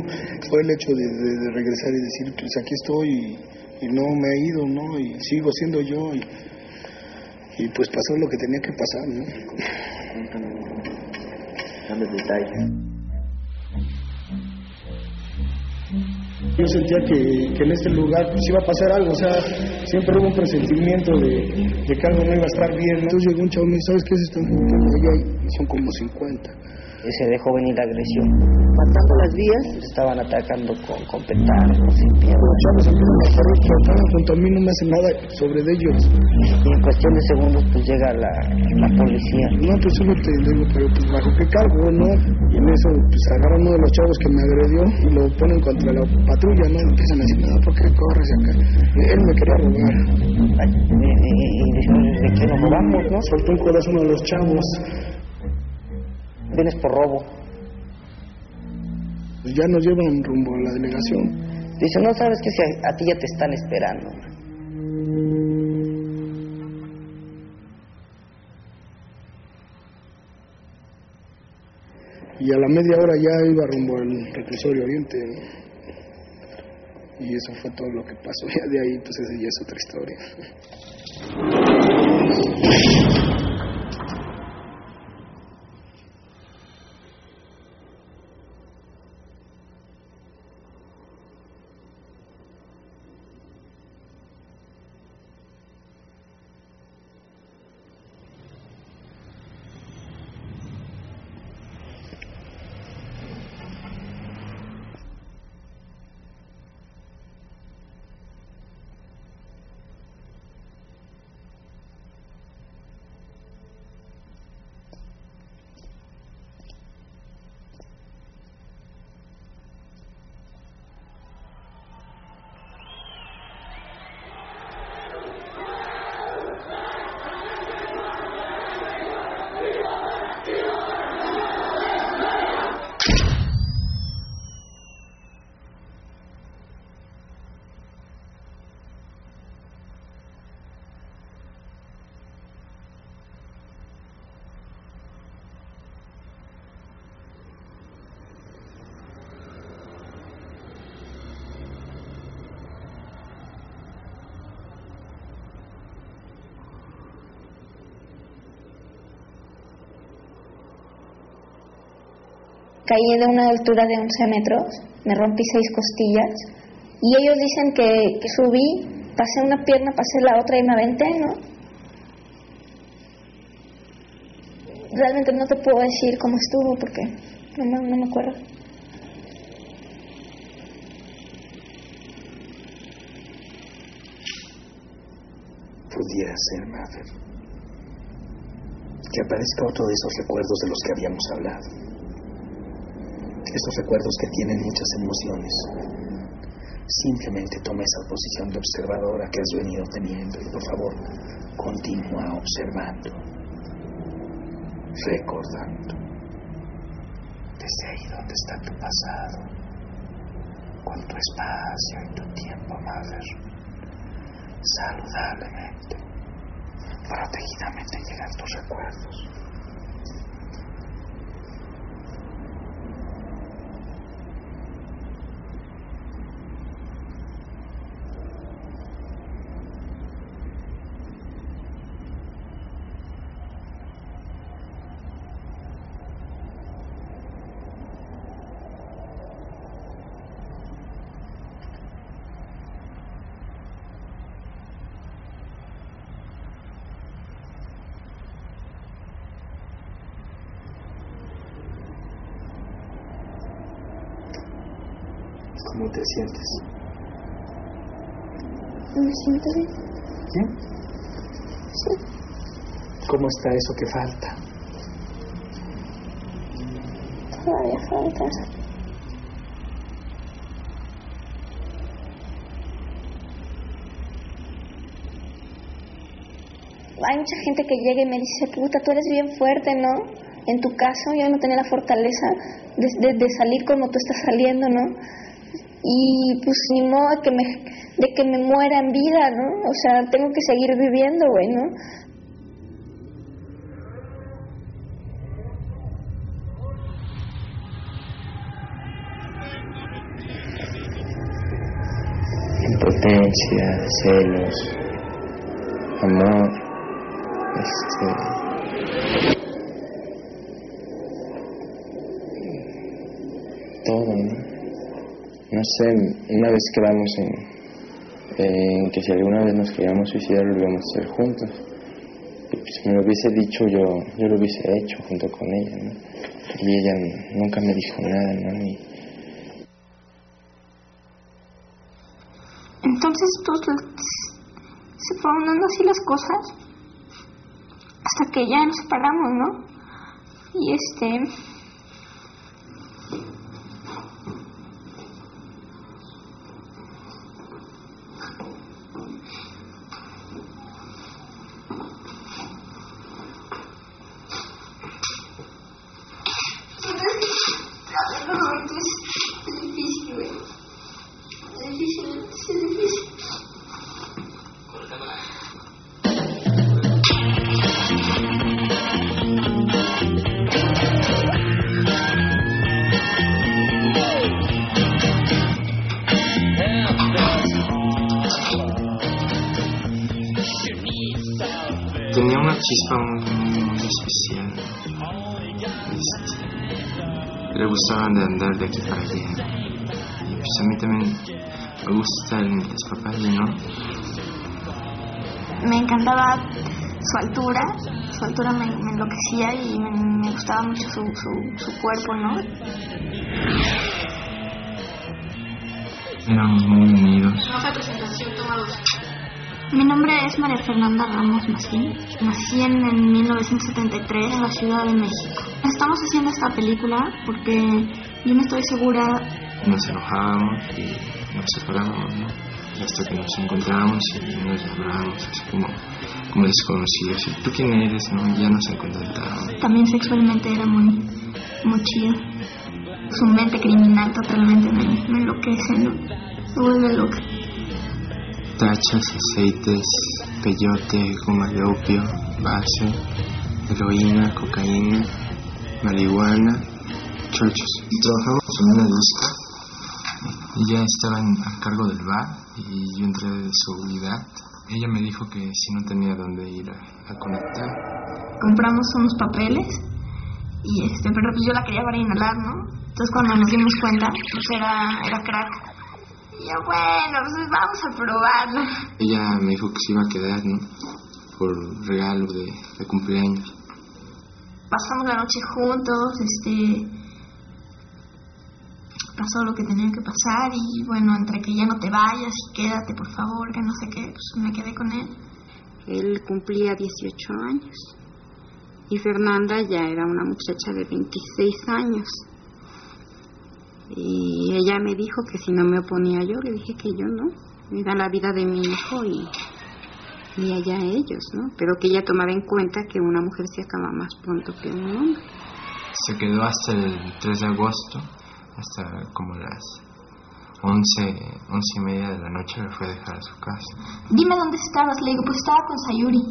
Fue el hecho de, de, de regresar y decir, pues aquí estoy y, y, no me he ido, ¿no? Y sigo siendo yo y, y pues pasó lo que tenía que pasar, ¿no? Grandes detalles. Yo sentía que, que, en este lugar pues iba a pasar algo, o sea, siempre hubo un presentimiento de, de que algo no iba a estar bien. Entonces llegó un chavo y me dijo, ¿sabes qué es esto? Son como 50. Se dejó venir la agresión. Matando las vías, estaban atacando con, con petardos y. Los chavos empiezan a correr, junto a mí, no me hacen nada sobre de ellos. Y en cuestión de segundos, pues llega la, la policía. No, pues solo te digo, pero pues bajo qué cargo, ¿no? Y en eso, pues agarran uno de los chavos que me agredió y lo ponen contra la patrulla, ¿no? Y empiezan a decir, no, ¿por qué corres acá? Él me quería robar. Y, y, y después, ¿de qué nos robamos, no? Soltó un codazo uno de los chavos. Vienes por robo. Pues ya nos llevan rumbo a la delegación. Dice, no sabes que si a, a ti ya te están esperando. Y a la media hora ya iba rumbo al reclusorio oriente. Y eso fue todo lo que pasó. Ya de ahí, pues esa ya es otra historia. Caí de una altura de 11 metros, me rompí seis costillas y ellos dicen que, subí, pasé una pierna, pasé la otra y me aventé, ¿no? Realmente no te puedo decir cómo estuvo porque no, no, no me acuerdo. Pudiera ser, Mother, que aparezca otro de esos recuerdos de los que habíamos hablado esos recuerdos que tienen muchas emociones. Simplemente toma esa posición de observadora que has venido teniendo y por favor continúa observando, recordando. Desde ahí donde está tu pasado, con tu espacio y tu tiempo, Mother, saludablemente, protegidamente llegan tus recuerdos. Sientes? Me siento bien. ¿Bien? Sí, ¿Cómo está eso que falta? todavía falta. Hay mucha gente que llega y me dice, puta, tú eres bien fuerte, ¿no? En tu caso yo no tenía la fortaleza de, de- de salir como tú estás saliendo, ¿no? Y pues ni modo que me, de que me muera en vida, ¿no? O sea, tengo que seguir viviendo, güey, ¿no? impotencia, celos, amor, este, todo, ¿no? No sé, una vez quedamos en, en que si alguna vez nos queríamos suicidar lo íbamos a hacer juntos. Y pues, si me lo hubiese dicho yo, yo lo hubiese hecho junto con ella, ¿no? Y ella nunca me dijo nada, ¿no? Ni, Entonces, pues se fueron dando así las cosas hasta que ya nos separamos, ¿no? Y este. Chispa muy, muy especial. Este, le gustaban de andar de aquí para allá. Y pues a mí también me gusta el despapalle, ¿no? Me encantaba su altura, su altura me, me enloquecía y me, me gustaba mucho su, su, su cuerpo, ¿no? Éramos muy unidos. Hoja de presentación, toma dos. Mi nombre es María Fernanda Ramos Macín. Nací en, en 1973 en la Ciudad de México. Estamos haciendo esta película porque yo no estoy segura. Nos enojábamos y nos separábamos, ¿no? Hasta que nos encontrábamos y nos hablábamos así como, como desconocidos. ¿Y tú quién eres? No? Ya nos encontrábamos. También sexualmente era muy, muy chido. Su mente criminal totalmente me, me enloquece, ¿no? Me vuelve loca. Tachas, aceites, peyote, goma de opio, base, heroína, cocaína, marihuana, chochos. Y trabajamos en una disco. Y ya estaban a cargo del bar y yo entré de seguridad. Ella me dijo que si no tenía dónde ir a, a conectar. Compramos unos papeles y este, pero pues yo la quería para inhalar, ¿no? Entonces cuando nos dimos cuenta, pues era, era crack. Y yo, bueno, pues vamos a probarla. Ella me dijo que se iba a quedar, ¿no? Por regalo de, de cumpleaños. Pasamos la noche juntos, este pasó lo que tenía que pasar y bueno, entre que ya no te vayas y quédate por favor, que no sé qué, pues me quedé con él. Él cumplía 18 años y Fernanda ya era una muchacha de 26 años. Y ella me dijo que si no me oponía yo, le dije que yo no. Era la vida de mi hijo y, y allá ellos, ¿no? Pero que ella tomaba en cuenta que una mujer se acaba más pronto que un hombre. Se quedó hasta el 3 de agosto, hasta como las 11, 11 y media de la noche me fue a dejar a su casa. Dime dónde estabas. Le digo, pues estaba con Sayuri.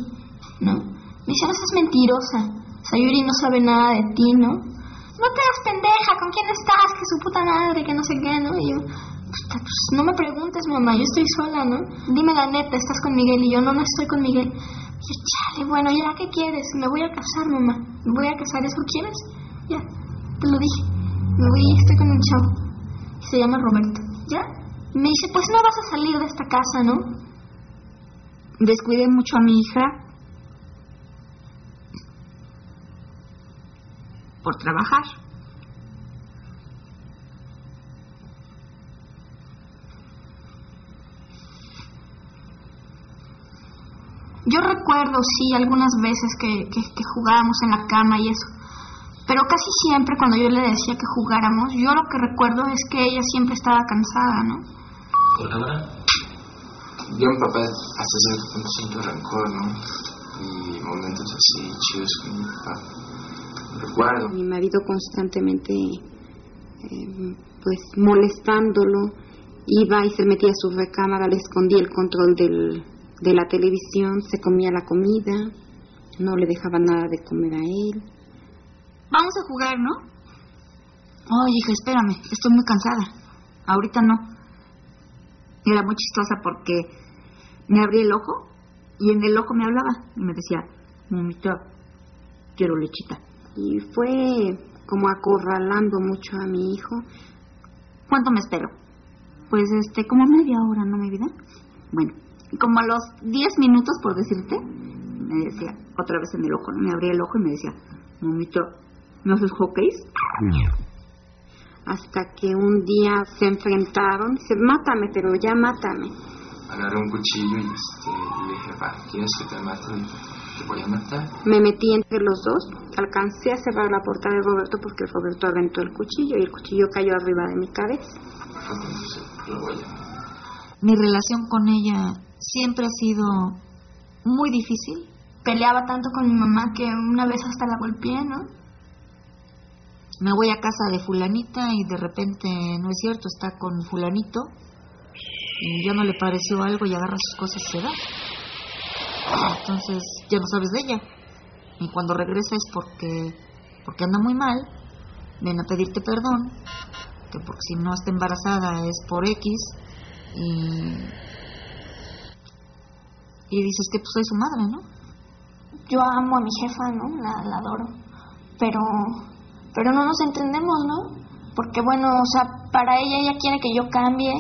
¿No? Me dice, no seas mentirosa. Sayuri no sabe nada de ti, ¿no? No te hagas pendeja. ¿Con quién estás? Que su puta madre, que no sé qué, ¿no? Y yo, pues no me preguntes, mamá. Yo estoy sola, ¿no? Dime la neta, ¿estás con Miguel? Y yo, no, no estoy con Miguel. Y yo, chale, bueno, ¿ya qué quieres? Me voy a casar, mamá. Me voy a casar. ¿Eso quieres? Ya, te lo dije. Me voy, estoy con un chavo. Se llama Roberto. ¿Ya? Me dice, pues no vas a salir de esta casa, ¿no? Descuidé mucho a mi hija por trabajar. Yo recuerdo, sí, algunas veces que, que, que jugábamos en la cama y eso. Pero casi siempre cuando yo le decía que jugáramos, yo lo que recuerdo es que ella siempre estaba cansada, ¿no? ¿Colabora? Yo mi papá hasta cierto punto siento rencor, ¿no? Y momentos así chidos con mi papá. Recuerdo. Mi marido constantemente, eh, pues molestándolo, iba y se metía a su recámara, le escondía el control del, de la televisión, se comía la comida, no le dejaba nada de comer a él. Vamos a jugar, ¿no? Oye, hija, espérame, estoy muy cansada. Ahorita no. Era muy chistosa porque me abrí el ojo y en el ojo me hablaba y me decía, mamita, quiero lechita. Y fue como acorralando mucho a mi hijo. ¿Cuánto me espero? Pues este, como media hora, ¿no, mi vida? Bueno, como a los 10 minutos, por decirte, me decía, otra vez en el ojo, ¿no? me abría el ojo y me decía, mamita, ¿no haces hockeys? Hasta que un día se enfrentaron, dice, mátame, pero ya mátame. Agarré un cuchillo y, este, le dije, ¿quieres que te mate? Te. Me metí entre los dos, alcancé a cerrar la puerta de Roberto porque Roberto aventó el cuchillo y el cuchillo cayó arriba de mi cabeza. Mi relación con ella siempre ha sido muy difícil. Peleaba tanto con mi mamá que una vez hasta la golpeé, ¿no? Me voy a casa de fulanita y de repente, no es cierto, está con fulanito y ya no le pareció algo y agarra sus cosas y se va. Entonces ya no sabes de ella. Y cuando regresa es porque, porque anda muy mal, ven a pedirte perdón, que porque si no está embarazada es por X y, y dices que pues soy su madre, ¿no? Yo amo a mi jefa, ¿no? La, la adoro. Pero, pero no nos entendemos, ¿no? Porque bueno, o sea, para ella ella quiere que yo cambie.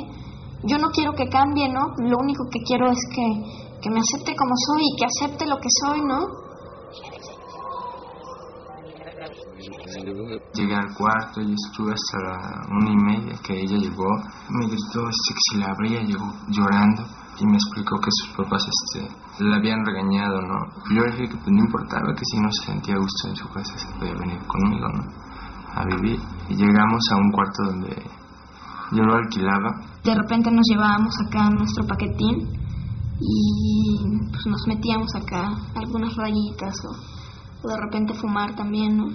Yo no quiero que cambie, ¿no? Lo único que quiero es que, que me acepte como soy y que acepte lo que soy, ¿no? Llegué al cuarto y estuve hasta la una y media que ella llegó. Me gritó este, que si la abría, llegó llorando y me explicó que sus papás este, la habían regañado, ¿no? Yo le dije que pues, no importaba, que si no se sentía a gusto en su casa se podía venir conmigo, ¿no? A vivir. Y llegamos a un cuarto donde yo lo alquilaba. De repente nos llevábamos acá nuestro paquetín y pues nos metíamos acá algunas rayitas o, o de repente fumar también, ¿no?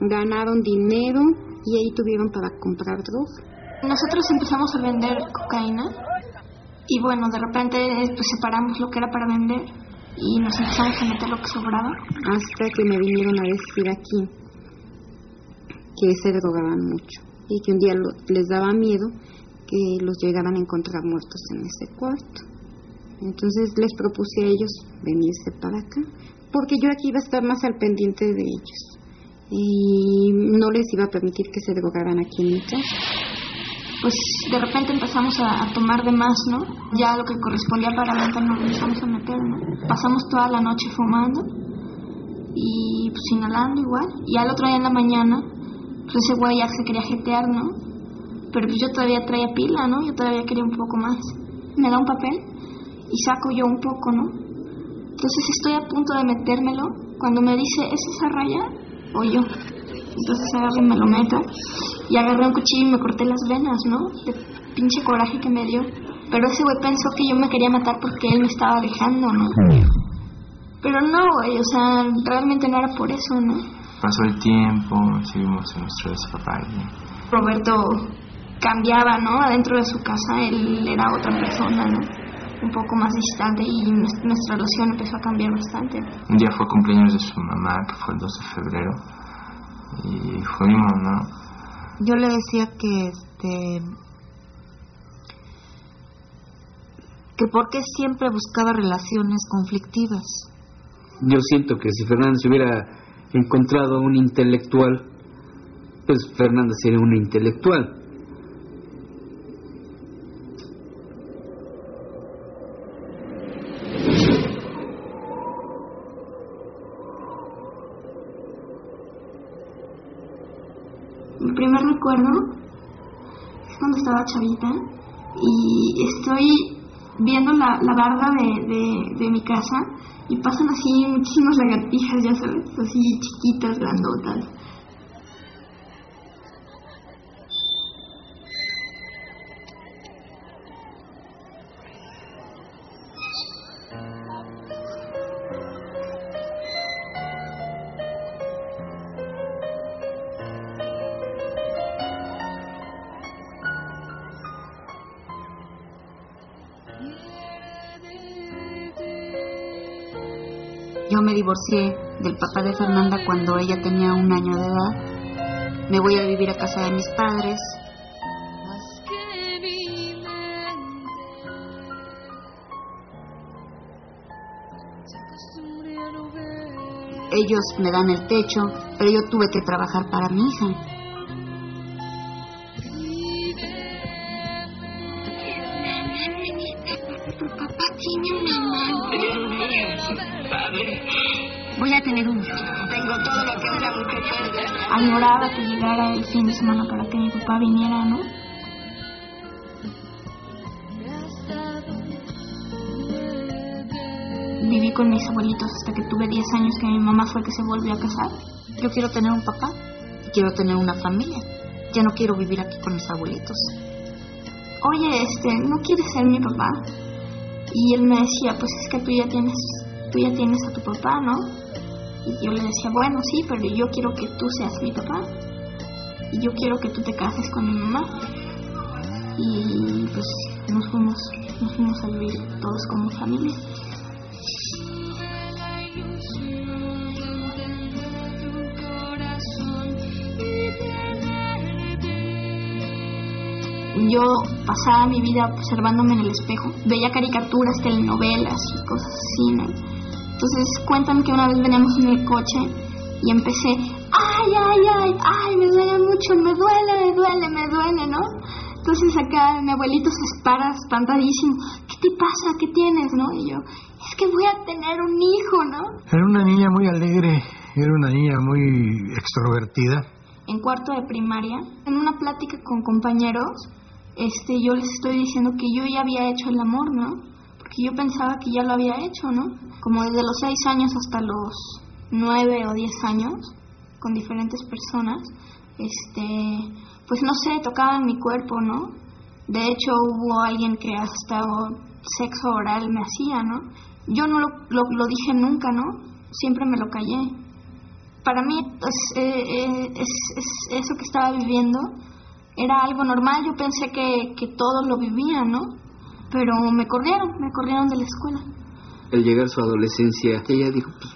Ganaron dinero y ahí tuvieron para comprar droga. Nosotros empezamos a vender cocaína y bueno, de repente pues separamos lo que era para vender y nos empezamos a meter lo que sobraba. Hasta que me vinieron a decir aquí que se drogaban mucho y que un día lo- les daba miedo que los llegaran a encontrar muertos en ese cuarto. Entonces les propuse a ellos venirse para acá, porque yo aquí iba a estar más al pendiente de ellos y no les iba a permitir que se drogaran aquí en mi casa. Pues de repente empezamos a, tomar de más, ¿no? Ya lo que correspondía para venta nos empezamos a meter, ¿no? Pasamos toda la noche fumando y pues inhalando igual. Y al otro día en la mañana, pues ese güey ya se quería jetear, ¿no? Pero pues yo todavía traía pila, ¿no? Yo todavía quería un poco más. Me da un papel y saco yo un poco, ¿no? Entonces estoy a punto de metérmelo cuando me dice, ¿es esa raya o yo? Entonces agarré y me lo meto y agarré un cuchillo y me corté las venas, ¿no? De pinche coraje que me dio. Pero ese güey pensó que yo me quería matar porque él me estaba dejando, ¿no? Pero no, güey, o sea, realmente no era por eso, ¿no? Pasó el tiempo, seguimos en nuestro despapalle. Roberto cambiaba, ¿no? Adentro de su casa él era otra persona, ¿no? Un poco más distante y nues- nuestra relación empezó a cambiar bastante. Un día fue cumpleaños de su mamá, que fue el 2 de febrero, y fuimos, ¿no? Yo le decía que este que por qué siempre buscaba relaciones conflictivas. Yo siento que si Fernanda se hubiera encontrado un intelectual, pues Fernanda sería una intelectual. Mi recuerdo es cuando estaba chavita y estoy viendo la, la de mi casa y pasan así muchísimas lagartijas, ya sabes, así chiquitas, grandotas. Divorcié del papá de Fernanda cuando ella tenía un año de edad. Me voy a vivir a casa de mis padres. Ellos me dan el techo, pero yo tuve que trabajar para mi hija. Tener Tengo todo lo que una mujer. Añoraba que llegara el fin de semana para que mi papá viniera, ¿no? Viví con mis abuelitos hasta que tuve 10 años que mi mamá fue que se volvió a casar. Yo quiero tener un papá quiero tener una familia. Ya no quiero vivir aquí con mis abuelitos. Oye, este, ¿no quieres ser mi papá? Y él me decía, pues es que tú ya tienes, tú ya tienes a tu papá, ¿no? Y yo le decía, bueno, sí, pero yo quiero que tú seas mi papá. Y yo quiero que tú te cases con mi mamá. Y pues nos fuimos, nos fuimos a vivir todos como familia. Yo pasaba mi vida observándome en el espejo, veía caricaturas, telenovelas y cosas así, ¿no? Entonces cuentan que una vez veníamos en el coche y empecé, ay, ay, ay, ay, me duele mucho, me duele, me duele, me duele, ¿no? Entonces acá mi abuelito se para espantadísimo, ¿qué te pasa? ¿Qué tienes, no? Y yo, es que voy a tener un hijo, ¿no? Era una niña muy alegre, era una niña muy extrovertida. en cuarto de primaria, en una plática con compañeros, este, yo les estoy diciendo que yo ya había hecho el amor, ¿no? Porque yo pensaba que ya lo había hecho, ¿no? Como desde los seis años hasta los nueve o diez años, con diferentes personas, este, pues no sé, tocaban mi cuerpo, ¿no? De hecho, hubo alguien que hasta sexo oral me hacía, ¿no? Yo no lo, lo, lo dije nunca, ¿no? Siempre me lo callé. Para mí, pues, eh, eh, es, es- eso que estaba viviendo era algo normal. Yo pensé que, que todos lo vivían, ¿no? Pero me corrieron, me corrieron de la escuela. Al llegar su adolescencia, ella dijo, pues,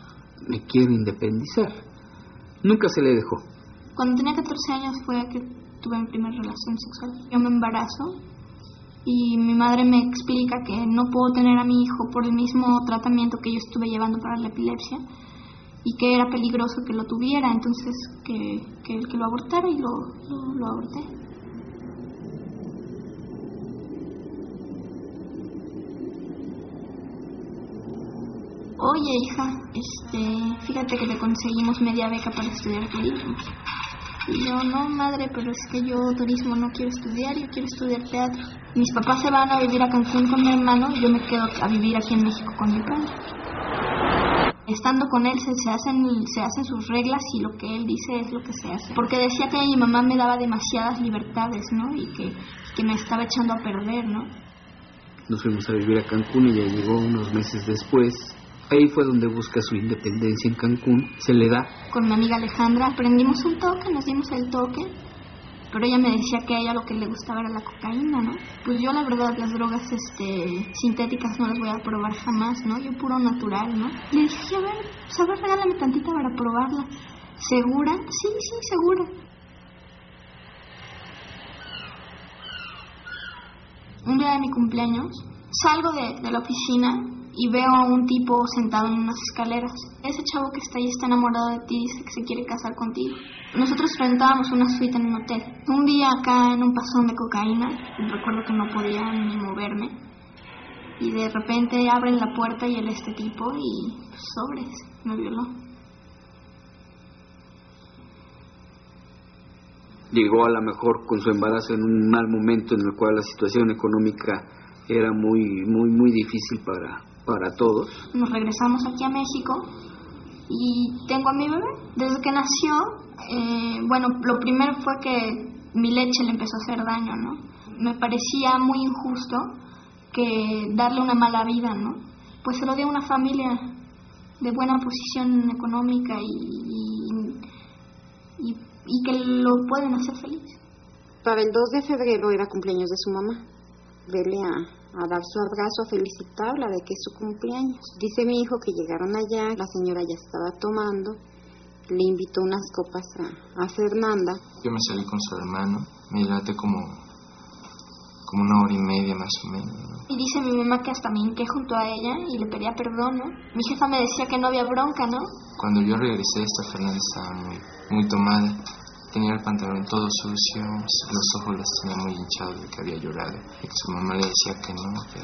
me quiero independizar. Nunca se le dejó. Cuando tenía 14 años fue que tuve mi primera relación sexual. Yo me embarazo y mi madre me explica que no puedo tener a mi hijo por el mismo tratamiento que yo estuve llevando para la epilepsia y que era peligroso que lo tuviera, entonces que, que, que lo abortara y lo, lo, lo aborté. Oye, hija, este, fíjate que te conseguimos media beca para estudiar turismo. Y yo, no, madre, pero es que yo turismo no quiero estudiar, yo quiero estudiar teatro. Mis papás se van a vivir a Cancún con mi hermano yo me quedo a vivir aquí en México con mi padre. Estando con él se, se, hacen, se hacen sus reglas y lo que él dice es lo que se hace. Porque decía que mi mamá me daba demasiadas libertades, ¿no? Y que, que me estaba echando a perder, ¿no? Nos fuimos a vivir a Cancún y ya llegó unos meses después. Ahí fue donde busca su independencia en Cancún. Se le da. Con mi amiga Alejandra aprendimos un toque, nos dimos el toque pero ella me decía que a ella lo que le gustaba era la cocaína, ¿no? Pues yo la verdad las drogas este, sintéticas no las voy a probar jamás, ¿no? Yo puro natural, ¿no? Le dije, a ver, pues a ver, regálame tantita para probarla. ¿Segura? Sí, sí, segura. Un día de mi cumpleaños, salgo de, de la oficina y veo a un tipo sentado en unas escaleras. Ese chavo que está ahí está enamorado de ti, dice que se quiere casar contigo. Nosotros rentábamos una suite en un hotel. Un día acá en un pasón de cocaína, recuerdo que no podía ni moverme, y de repente abren la puerta y él este tipo y sobres, me violó. Llegó a lo mejor con su embarazo en un mal momento en el cual la situación económica era muy muy muy difícil para para todos. Nos regresamos aquí a México y tengo a mi bebé. Desde que nació, eh, bueno, lo primero fue que mi leche le empezó a hacer daño, ¿no? Me parecía muy injusto que darle una mala vida, ¿no? Pues se lo dio a una familia de buena posición económica y, y, y que lo pueden hacer feliz. Para el 2 de febrero era cumpleaños de su mamá. Verle a, a dar su abrazo, a felicitarla de que es su cumpleaños. Dice mi hijo que llegaron allá, la señora ya estaba tomando, le invitó unas copas a, a Fernanda. Yo me salí con su hermano, me dilaté como, como una hora y media más o menos. Y dice mi mamá que hasta me hinqué junto a ella y le pedía perdón, ¿no? Mi jefa me decía que no había bronca, ¿no? Cuando yo regresé, esta Fernanda estaba muy, muy tomada. Tenía el pantalón todo sucio, los ojos los tenía muy hinchados de que había llorado y que su mamá le decía que no, que,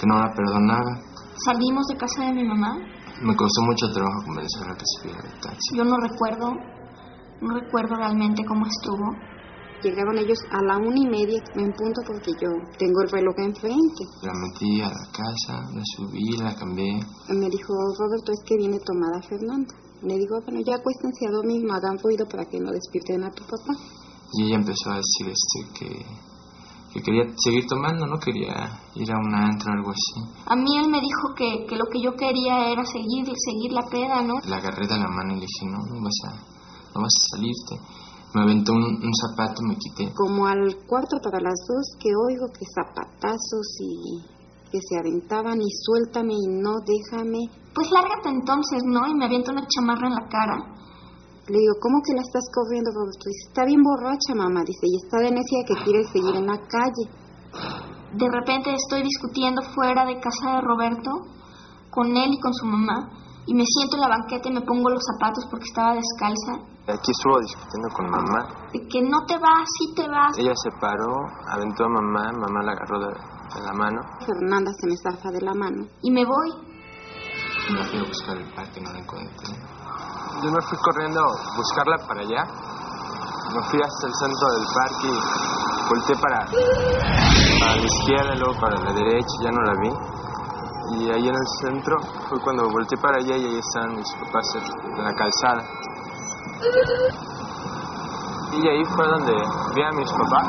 que no la perdonaba. Salimos de casa de mi mamá. Me costó mucho trabajo convencerla que se subiera al taxi. Yo no recuerdo, no recuerdo realmente cómo estuvo. Llegaron ellos a la una y media en punto porque yo tengo el reloj enfrente. La metí a la casa, la subí, la cambié. Me dijo, Roberto, es que viene tomada Fernanda. Le digo, bueno, ya acuéstense a dormir, no hagan ruido para que no despierten a tu papá. Y ella empezó a decir este que, que quería seguir tomando, no quería ir a un antro o algo así. A mí él me dijo que, que lo que yo quería era seguir, seguir la peda, ¿no? La agarré de la mano y le dije, no, no vas a, no vas a salirte. Me aventó un, un zapato, me quité. Como al cuarto para las dos que oigo que zapatazos y que se aventaban y suéltame y no déjame. Pues lárgate entonces, ¿no? Y me avienta una chamarra en la cara. Le digo, ¿cómo que la estás corriendo, Roberto? Dice, está bien borracha, mamá. Dice, y está de necia que quiere seguir en la calle. De repente estoy discutiendo fuera de casa de Roberto con él y con su mamá. Y me siento en la banqueta y me pongo los zapatos porque estaba descalza. Aquí estuvo discutiendo con mamá. De que no te vas, sí te vas. Ella se paró, aventó a mamá, mamá la agarró de, de la mano. Fernanda se me zafa de la mano. Y me voy. Me fui a buscar el parque, no la encontré. Yo me fui corriendo a buscarla para allá. Me fui hasta el centro del parque y volteé para, para la izquierda, luego para la derecha, ya no la vi. Y ahí en el centro fue cuando volteé para allá y ahí estaban mis papás en la calzada. Y ahí fue donde vi a mis papás,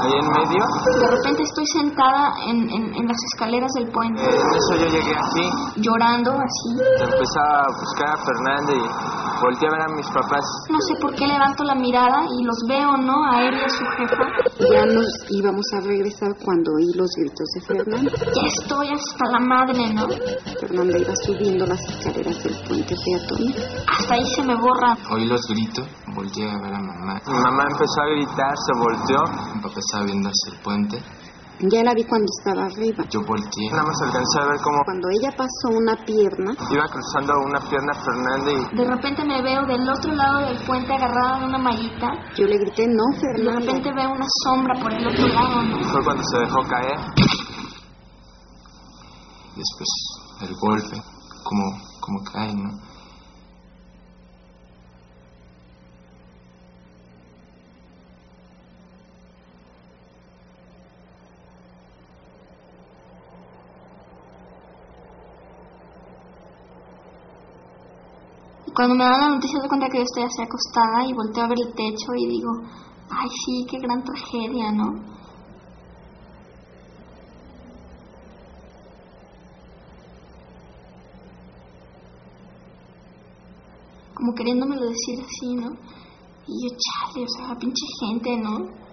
ahí en medio. De repente estoy sentada en, en, en las escaleras del puente. Eh, en eso yo llegué aquí. Llorando así. Empezaba a buscar a Fernanda y volteé a ver a mis papás. No sé por qué levanto la mirada y los veo, ¿no? A él y a su jefa. Ya nos íbamos a regresar cuando oí los gritos de Fernanda. Ya estoy hasta la madre, ¿no? Fernanda iba subiendo las escaleras del puente peatonal. Hasta ahí se me borra. Oí los gritos, volteé a ver a mamá. Mi mamá empezó a gritar, se volteó. Mi papá estaba viendo hacia el puente. Ya la vi cuando estaba arriba. Yo volteé, nada más alcancé a ver cómo Cuando ella pasó una pierna, iba cruzando una pierna Fernanda y De repente me veo del otro lado del puente agarrada en una mallita. yo le grité, no, Y de Fernanda. repente veo una sombra por el otro lado, ¿no? fue cuando se dejó caer. Y después el golpe, como, como cae, ¿no? Cuando me dan la noticia, de cuenta que yo estoy así acostada y volteo a ver el techo y digo, ay, sí, qué gran tragedia, ¿no? Como queriéndomelo decir así, ¿no? Y yo, chale, o sea, pinche gente, ¿no?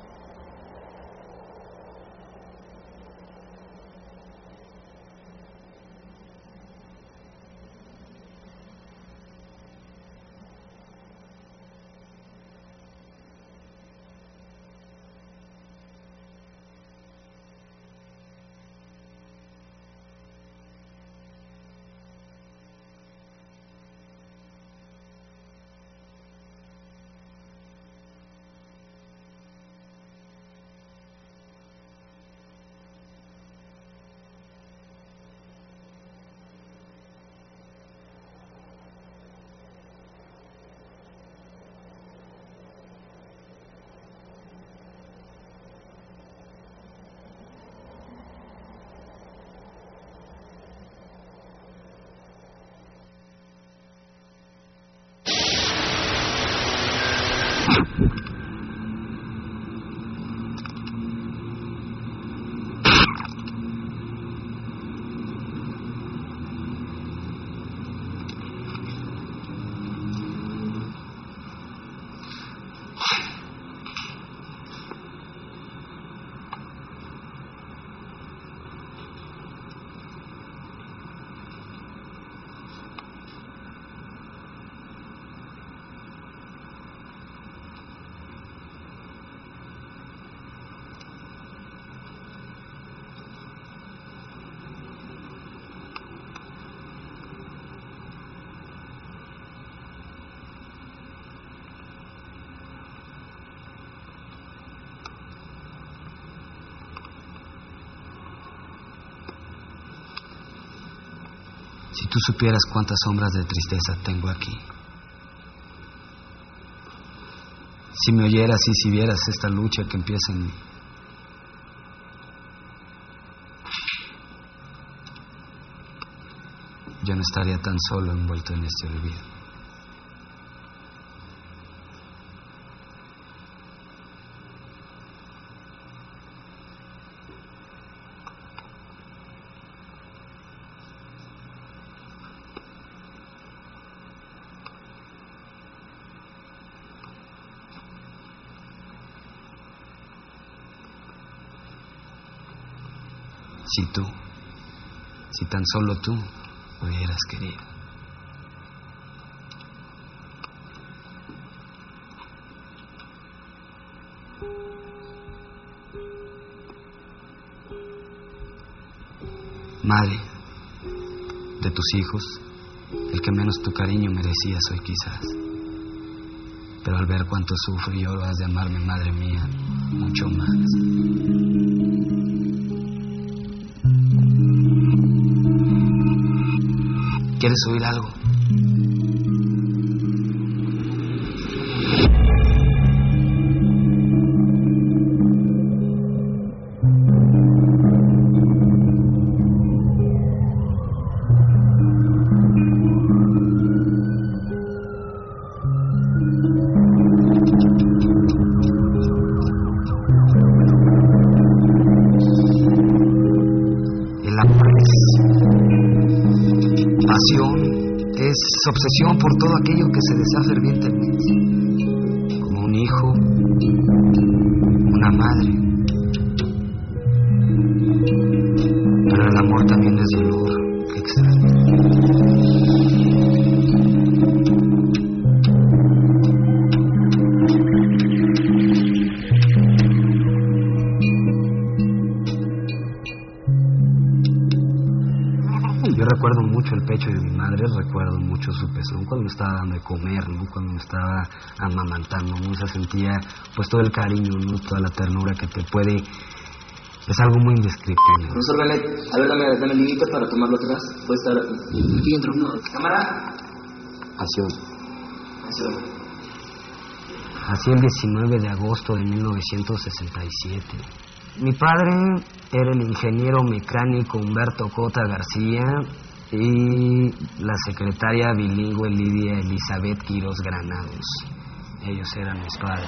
Si tú supieras cuántas sombras de tristeza tengo aquí. Si me oyeras y si vieras esta lucha que empieza en mí. Yo no estaría tan solo envuelto en este olvido. Si tú, si tan solo tú hubieras querido. Madre, de tus hijos, el que menos tu cariño merecía soy quizás. Pero al ver cuánto sufro y lloro has de amarme, madre mía, mucho más. ¿Quieres oír algo? Obsesión por todo aquello que se desea fervientemente, dando de comer, ¿no? Cuando me estaba amamantando, ¿no? Se sentía pues todo el cariño, ¿no? Toda la ternura que te puede... Es algo muy indescriptible. Profesor Benet, a ver, dame, dame el límite para tomarlo atrás. Puede estar aquí dentro. No, cámara. Acción. Acción. Así el 19 de agosto de 1967. Mi padre era el ingeniero mecánico Humberto Cota García y la secretaria bilingüe Lidia Elizabeth Quiroz Granados. Ellos eran mis padres.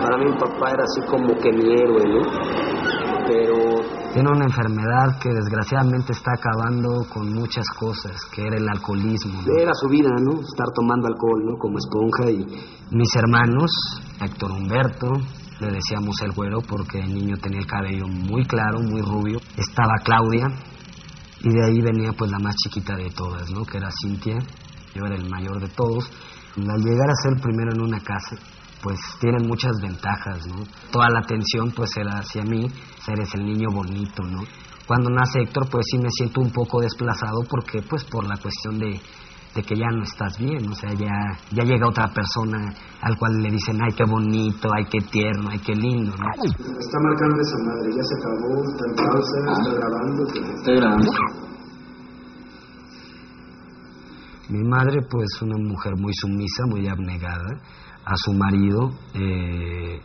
Para mí mi papá era así como que mi héroe, ¿no? Pero tiene una enfermedad que desgraciadamente está acabando con muchas cosas, que era el alcoholismo. Era su vida, ¿no? Estar tomando alcohol, ¿no? Como esponja y... Mis hermanos, Héctor Humberto, le decíamos el güero porque el niño tenía el cabello muy claro, muy rubio. Estaba Claudia y de ahí venía pues la más chiquita de todas, ¿no? Que era Cintia. Yo era el mayor de todos. Al llegar a ser primero en una casa, pues tienen muchas ventajas, ¿no? Toda la atención pues era hacia mí, eres el niño bonito, ¿no? Cuando nace Héctor pues sí me siento un poco desplazado porque pues por la cuestión de, de que ya no estás bien, o sea, ya, ya llega otra persona al cual le dicen, ay, qué bonito, ay, qué tierno, ay, qué lindo, ¿no? Está marcando esa madre, ya se acabó, está en pausa, está grabando. Estoy grabando. Mi madre, pues, una mujer muy sumisa, muy abnegada, a su marido, eh,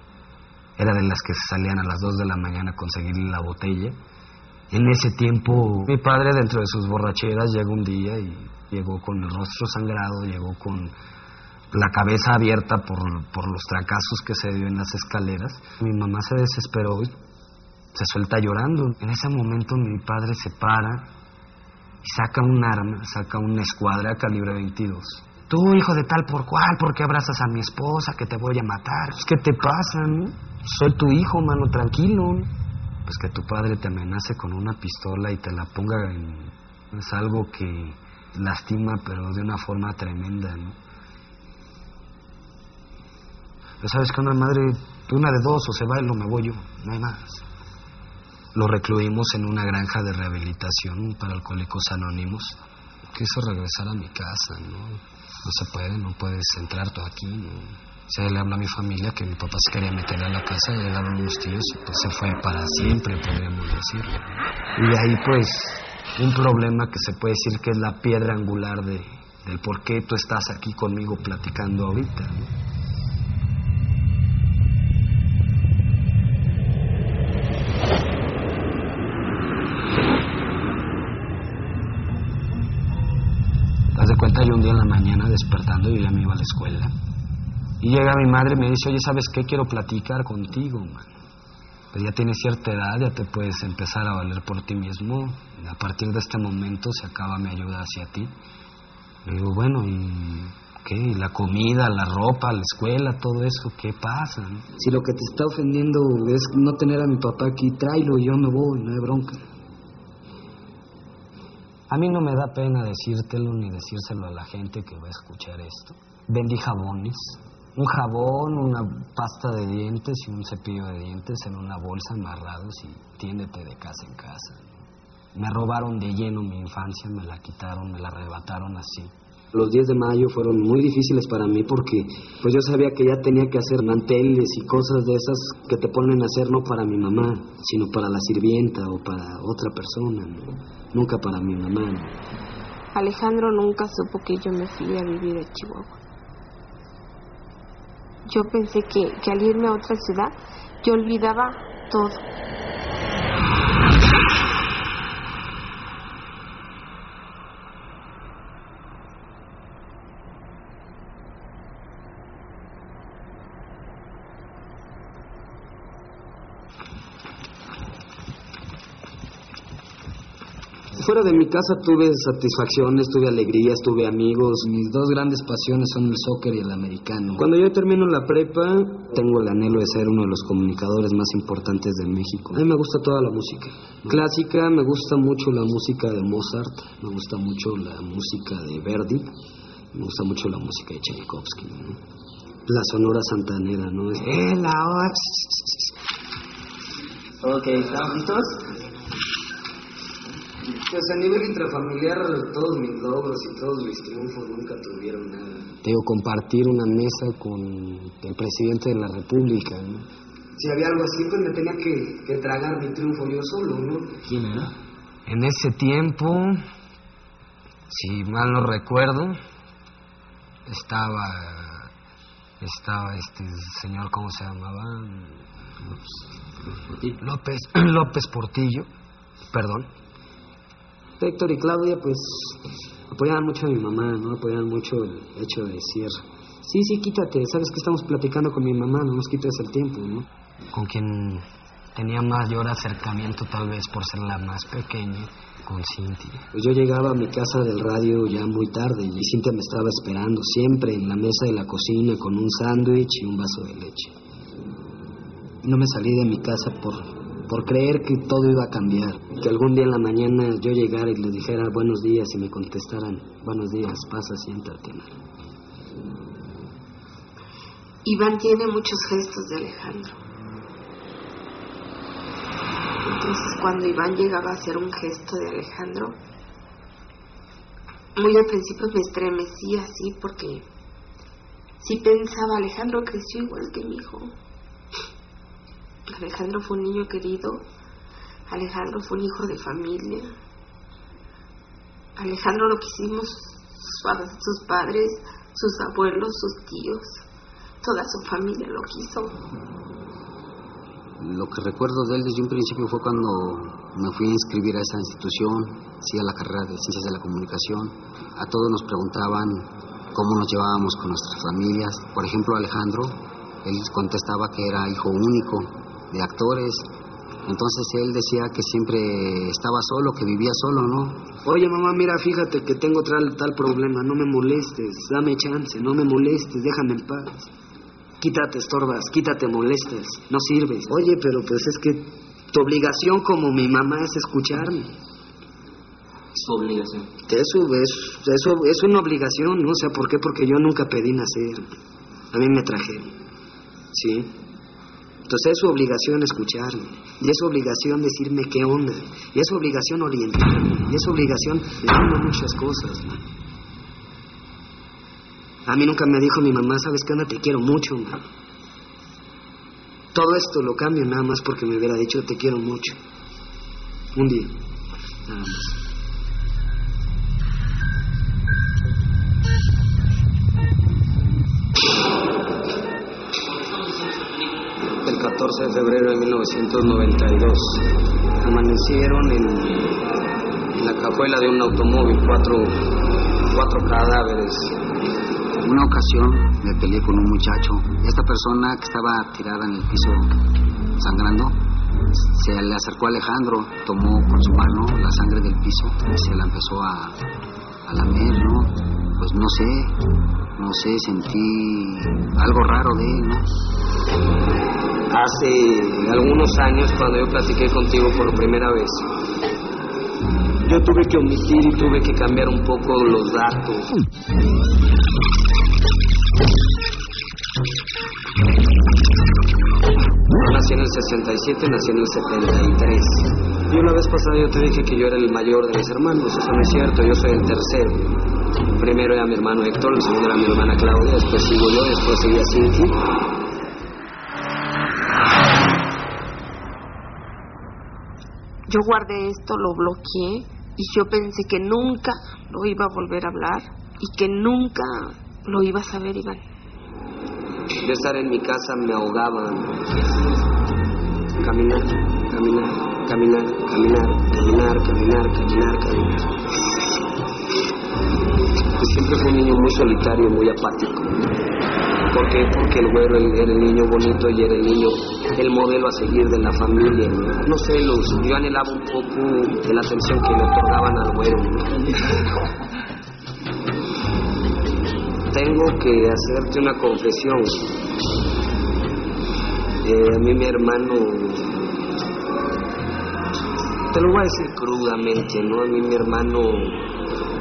era de las que salían a las 2 de la mañana a conseguir la botella. En ese tiempo, mi padre, dentro de sus borracheras, llegó un día y llegó con el rostro sangrado, llegó con la cabeza abierta por, por los fracasos que se dio en las escaleras. Mi mamá se desesperó y se suelta llorando. En ese momento mi padre se para y saca un arma, saca una escuadra calibre 22 Tú, hijo de tal por cual, ¿por qué abrazas a mi esposa que te voy a matar? Pues, ¿Qué te pasa, no? Soy tu hijo, mano, tranquilo. Pues que tu padre te amenace con una pistola y te la ponga en... Es algo que lastima, pero de una forma tremenda, ¿no? Pero sabes que una madre, una de dos, o se va y lo me voy yo, no hay más. Lo recluimos en una granja de rehabilitación para alcohólicos anónimos. Quiso regresar a mi casa, ¿no? no se puede, no puedes entrar tú aquí. ¿no? Se le habla a mi familia que mi papá se quería meter a la casa, llegaron unos tíos y pues se fue para siempre, podríamos decirlo. Y ahí pues un problema que se puede decir que es la piedra angular de, del por qué tú estás aquí conmigo platicando ahorita. ¿no? yo un día en la mañana despertando, yo ya me iba a la escuela. Y llega mi madre y me dice, oye, ¿sabes qué? Quiero platicar contigo, man. Pues ya tienes cierta edad, ya te puedes empezar a valer por ti mismo. A partir de este momento se acaba mi ayuda hacia ti. Le digo, bueno, ¿y qué? La comida, la ropa, la escuela, todo eso, ¿qué pasa? Si lo que te está ofendiendo es no tener a mi papá aquí, tráelo y yo me voy, no hay bronca. A mí no me da pena decírtelo ni decírselo a la gente que va a escuchar esto. Vendí jabones, un jabón, una pasta de dientes y un cepillo de dientes en una bolsa amarrados y tiéndete de casa en casa. Me robaron de lleno mi infancia, me la quitaron, me la arrebataron así. Los 10 de mayo fueron muy difíciles para mí porque pues yo sabía que ya tenía que hacer manteles y cosas de esas que te ponen a hacer no para mi mamá, sino para la sirvienta o para otra persona, nunca para mi mamá. Alejandro nunca supo que yo me fui a vivir a Chihuahua. Yo pensé que, que al irme a otra ciudad yo olvidaba todo. Fuera de mi casa tuve satisfacciones, tuve alegrías, tuve amigos. Mis dos grandes pasiones son el soccer y el americano. Cuando yo termino la prepa, tengo el anhelo de ser uno de los comunicadores más importantes de México. A mí me gusta toda la música. Clásica, me gusta mucho la música de Mozart, me gusta mucho la música de Verdi, me gusta mucho la música de Tchaikovsky. La sonora santanera, ¿no? Es... ¡Eh, la Ok, ¿estamos listos? Pues a nivel intrafamiliar, todos mis logros y todos mis triunfos nunca tuvieron nada. Tengo compartir una mesa con el presidente de la República, ¿no? Si había algo así, pues me tenía que, que tragar mi triunfo yo solo, ¿no? ¿Quién era? En ese tiempo, si mal no recuerdo, estaba estaba este señor, ¿cómo se llamaba? López, López Portillo, perdón. Héctor y Claudia, pues apoyaban mucho a mi mamá, ¿no? Apoyaban mucho el hecho de decir, sí, sí, quítate, sabes que estamos platicando con mi mamá, no nos quites el tiempo, ¿no? Con quien tenía mayor acercamiento tal vez por ser la más pequeña, con Cintia. Pues yo llegaba a mi casa del radio ya muy tarde y Cintia me estaba esperando siempre en la mesa de la cocina con un sándwich y un vaso de leche. No me salí de mi casa por, por creer que todo iba a cambiar, que algún día en la mañana yo llegara y les dijera buenos días y me contestaran buenos días, pasa, siéntate. Iván tiene muchos gestos de Alejandro. Entonces cuando Iván llegaba a hacer un gesto de Alejandro, muy al principio me estremecía así porque si pensaba, Alejandro creció igual que mi hijo. Alejandro fue un niño querido, Alejandro fue un hijo de familia. Alejandro lo quisimos sus padres, sus abuelos, sus tíos, toda su familia lo quiso. Lo que recuerdo de él desde un principio fue cuando me fui a inscribir a esa institución, sí, a la carrera de Ciencias de la Comunicación. A todos nos preguntaban cómo nos llevábamos con nuestras familias. Por ejemplo, Alejandro, él contestaba que era hijo único de actores. Entonces él decía que siempre estaba solo, que vivía solo, ¿no? Oye mamá, mira, fíjate que tengo tal, tal problema, no me molestes, dame chance, no me molestes, déjame en paz quítate estorbas, quítate molestes, no sirves. Oye, pero pues es que tu obligación como mi mamá es escucharme. Su obligación. Eso es, eso es una obligación, ¿no? O sea, ¿por qué? Porque yo nunca pedí nacer. A mí me trajeron. ¿Sí? Entonces es su obligación escucharme. Y es su obligación decirme qué onda. Y es su obligación orientarme. Y es su obligación decirme muchas cosas, ¿no? A mí nunca me dijo mi mamá, ¿sabes qué onda? Te quiero mucho. Todo esto lo cambio nada más porque me hubiera dicho te quiero mucho. Un día. Nada más. 14 de febrero de 1992 amanecieron en, en la cajuela de un automóvil cuatro, cuatro cadáveres una ocasión me peleé con un muchacho. Esta persona que estaba tirada en el piso sangrando, se le acercó a Alejandro, tomó con su mano la sangre del piso y se la empezó a, a lamer, ¿no? Pues no sé, no sé, sentí algo raro de él, ¿no? Hace algunos años, cuando yo platiqué contigo por primera vez, yo tuve que omitir y tuve que cambiar un poco los datos. Nací en el 67, nací en el 73. Y una vez pasada yo te dije que yo era el mayor de mis hermanos. Eso no es cierto, yo soy el tercero. Primero era mi hermano Héctor, el segundo era mi hermana Claudia, después sigo yo, después seguía Cinti. Yo guardé esto, lo bloqueé y yo pensé que nunca lo iba a volver a hablar y que nunca lo iba a saber Iván de estar en mi casa me ahogaban. Caminar, caminar, caminar, caminar, caminar, caminar, caminar, caminar. Siempre fui un niño muy solitario, muy apático. ¿Por qué? Porque el güero era el niño bonito y era el niño, el modelo a seguir de la familia. No sé, los, yo anhelaba un poco de la atención que le otorgaban al güero tengo que hacerte una confesión. Eh, a mí mi hermano, te lo voy a decir crudamente, ¿no? A mí mi hermano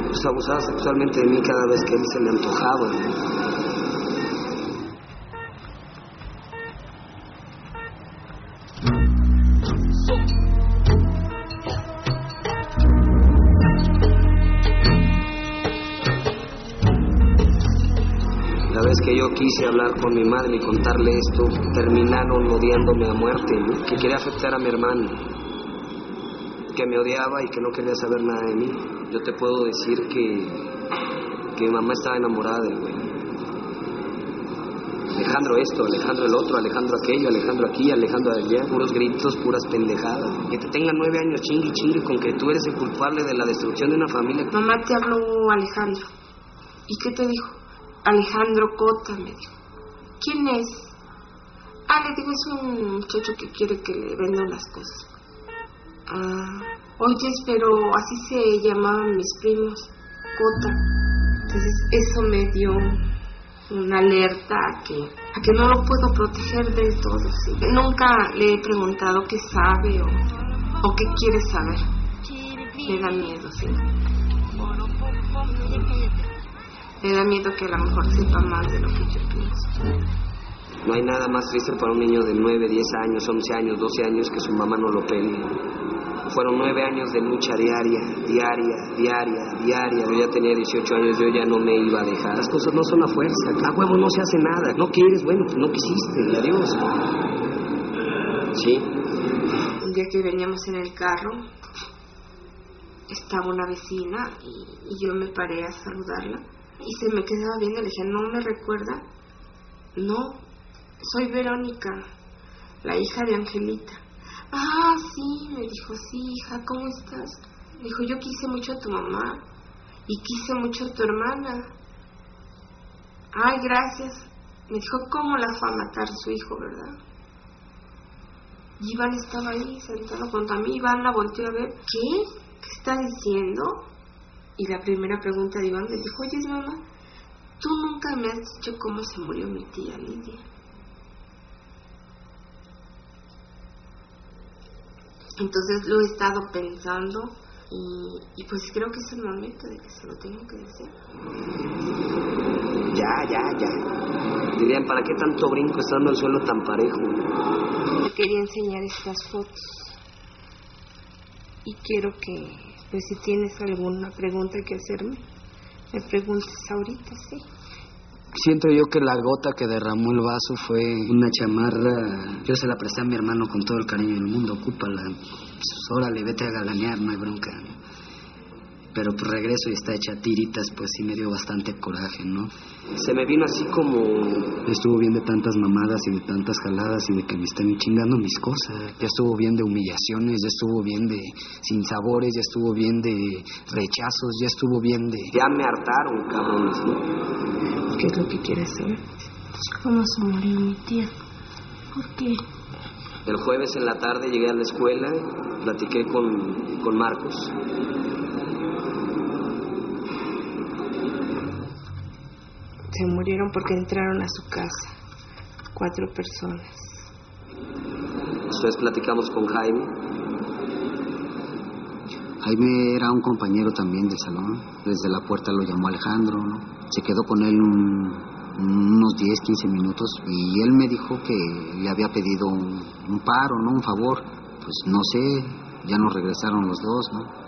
pues, abusaba sexualmente de mí cada vez que él se le antojaba. quise hablar con mi madre y contarle esto, terminaron odiándome a muerte, que quería afectar a mi hermano, que me odiaba y que no quería saber nada de mí. Yo te puedo decir que, que mi mamá estaba enamorada de güey. Alejandro esto, Alejandro el otro, Alejandro aquello, Alejandro aquí, Alejandro allá, puros gritos, puras pendejadas. Que te tenga nueve años chingue chingue con que tú eres el culpable de la destrucción de una familia. Mamá, te habló Alejandro. ¿Y qué te dijo? Alejandro Cota, me dijo. ¿Quién es? Ah, le digo, es un muchacho que quiere que le vendan las cosas. Ah, oyes, pero así se llamaban mis primos, Cota. Entonces eso me dio una alerta a que, a que no lo puedo proteger del todo. ¿sí? Nunca le he preguntado qué sabe o, o qué quiere saber. Me da miedo, sí. Me da miedo que a lo mejor sepa más de lo que yo pienso. No hay nada más triste para un niño de 9, 10 años, 11 años, 12 años que su mamá no lo pele. Fueron nueve años de lucha diaria, diaria, diaria, diaria. Yo ya tenía 18 años, yo ya no me iba a dejar. Las cosas no son a fuerza. A huevo no se hace nada. No quieres, bueno, no quisiste. Adiós. Sí. Un día que veníamos en el carro, estaba una vecina y, yo me paré a saludarla. Y se me quedaba viendo le dije, ¿no me recuerda? No, soy Verónica, la hija de Angelita. Ah, sí, me dijo, sí, hija, ¿cómo estás? Me dijo, yo quise mucho a tu mamá y quise mucho a tu hermana. Ay, gracias. Me dijo, ¿cómo la fue a matar su hijo, verdad? Y Iván estaba ahí sentado junto a mí. Iván la volteó a ver. ¿Qué? ¿Qué está diciendo? Y la primera pregunta de Iván le dijo, oye, mamá, tú nunca me has dicho cómo se murió mi tía Lidia. Entonces lo he estado pensando y, y, pues creo que es el momento de que se lo tengo que decir. Ya, ya, ya. Dirían, ¿para qué tanto brinco estando el suelo tan parejo? Te quería enseñar estas fotos y quiero que, pues si tienes alguna pregunta que hacerme, me preguntes ahorita, sí. Siento yo que la gota que derramó el vaso fue una chamarra. Yo se la presté a mi hermano con todo el cariño del mundo. Ocúpala. Pues, órale, vete a galanear, no hay bronca. Pero pues regreso y está hecha tiritas, pues sí me dio bastante coraje, ¿no? Se me vino así como... Estuvo bien de tantas mamadas y de tantas jaladas y de que me estén chingando mis cosas. Ya estuvo bien de humillaciones, ya estuvo bien de sinsabores, ya estuvo bien de rechazos, ya estuvo bien de... Ya me hartaron, cabrones, ¿no? ¿Qué es lo que quieres saber? Pues cómo se murió mi tía. ¿Por qué? El jueves en la tarde llegué a la escuela, platiqué con, con Marcos. Se murieron porque entraron a su casa cuatro personas. Después platicamos con Jaime. Jaime era un compañero también del salón. Desde la puerta lo llamó Alejandro. ¿no? Se quedó con él un, unos 10, 15 minutos y él me dijo que le había pedido un, un paro, ¿no? Un favor. Pues no sé, ya nos regresaron los dos, ¿no?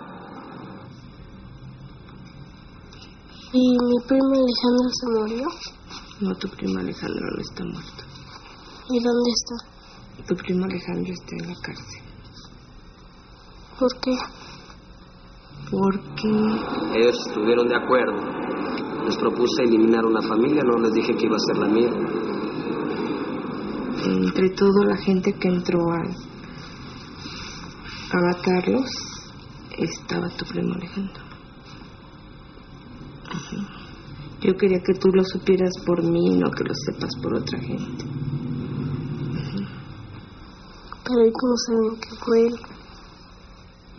¿Y mi primo Alejandro se murió? No, tu primo Alejandro no está muerto. ¿Y dónde está? Tu primo Alejandro está en la cárcel. ¿Por qué? Porque... Ellos estuvieron de acuerdo. Les propuse eliminar una familia, no les dije que iba a ser la mía. Entre toda la gente que entró a, a matarlos, estaba tu primo Alejandro. Yo quería que tú lo supieras por mí, no que lo sepas por otra gente. Pero ¿y cómo saben que fue él?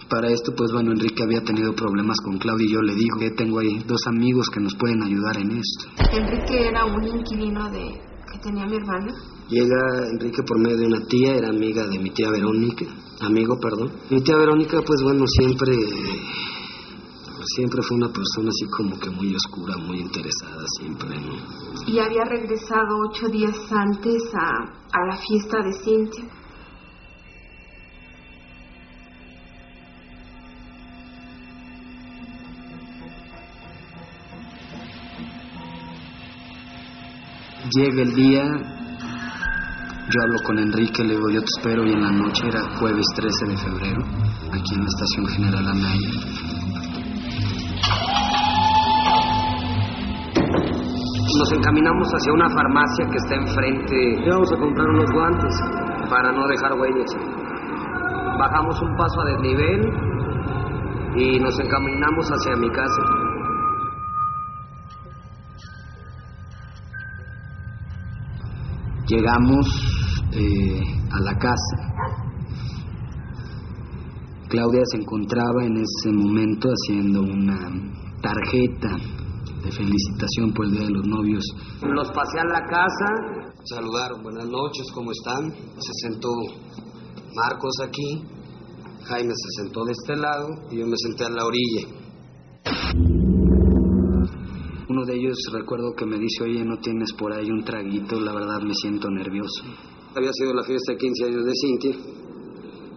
Para esto, pues bueno, Enrique había tenido problemas con Claudia y yo le digo que tengo ahí dos amigos que nos pueden ayudar en esto. Enrique era un inquilino de que tenía mi hermana. Llega Enrique por medio de una tía, era amiga de mi tía Verónica, amigo, perdón. Mi tía Verónica, pues bueno, siempre siempre fue una persona así como que muy oscura, muy interesada siempre. Y había regresado ocho días antes a, a la fiesta de Cintia. Llega el día, yo hablo con Enrique, le digo yo te espero y en la noche era jueves 13 de febrero, aquí en la estación General Anaya. Nos encaminamos hacia una farmacia que está enfrente. Vamos a comprar unos guantes para no dejar huellas. Bajamos un paso a desnivel y nos encaminamos hacia mi casa. Llegamos eh, a la casa. Claudia se encontraba en ese momento haciendo una tarjeta de felicitación por el Día de los Novios. Los pasé a la casa, saludaron, buenas noches, ¿cómo están? Se sentó Marcos aquí, Jaime se sentó de este lado y yo me senté a la orilla. Uno de ellos recuerdo que me dice, oye, ¿no tienes por ahí un traguito? La verdad me siento nervioso. Había sido la fiesta de 15 años de Cintia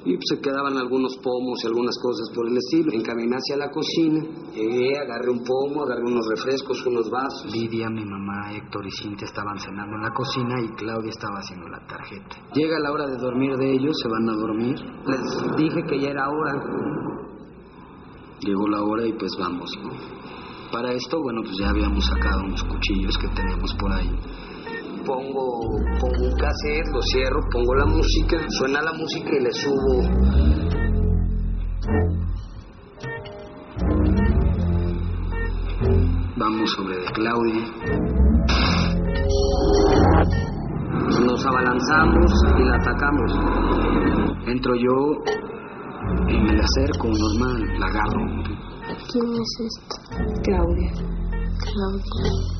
y pues, se quedaban algunos pomos y algunas cosas por el estilo. Encaminé hacia la cocina, llegué, agarré un pomo, agarré unos refrescos, unos vasos. Lidia, mi mamá, Héctor y Cintia estaban cenando en la cocina y Claudia estaba haciendo la tarjeta. Llega la hora de dormir de ellos, se van a dormir. Les dije que ya era hora. Llegó la hora y pues vamos, ¿no? Para esto, bueno, pues ya habíamos sacado unos cuchillos que teníamos por ahí pongo, pongo un cassette, lo cierro, pongo la música, suena la música y le subo. Vamos sobre de Claudia. Nos abalanzamos y la atacamos. Entro yo y me le acerco normal, la agarro. ¿Quién es esta? Claudia. Claudia.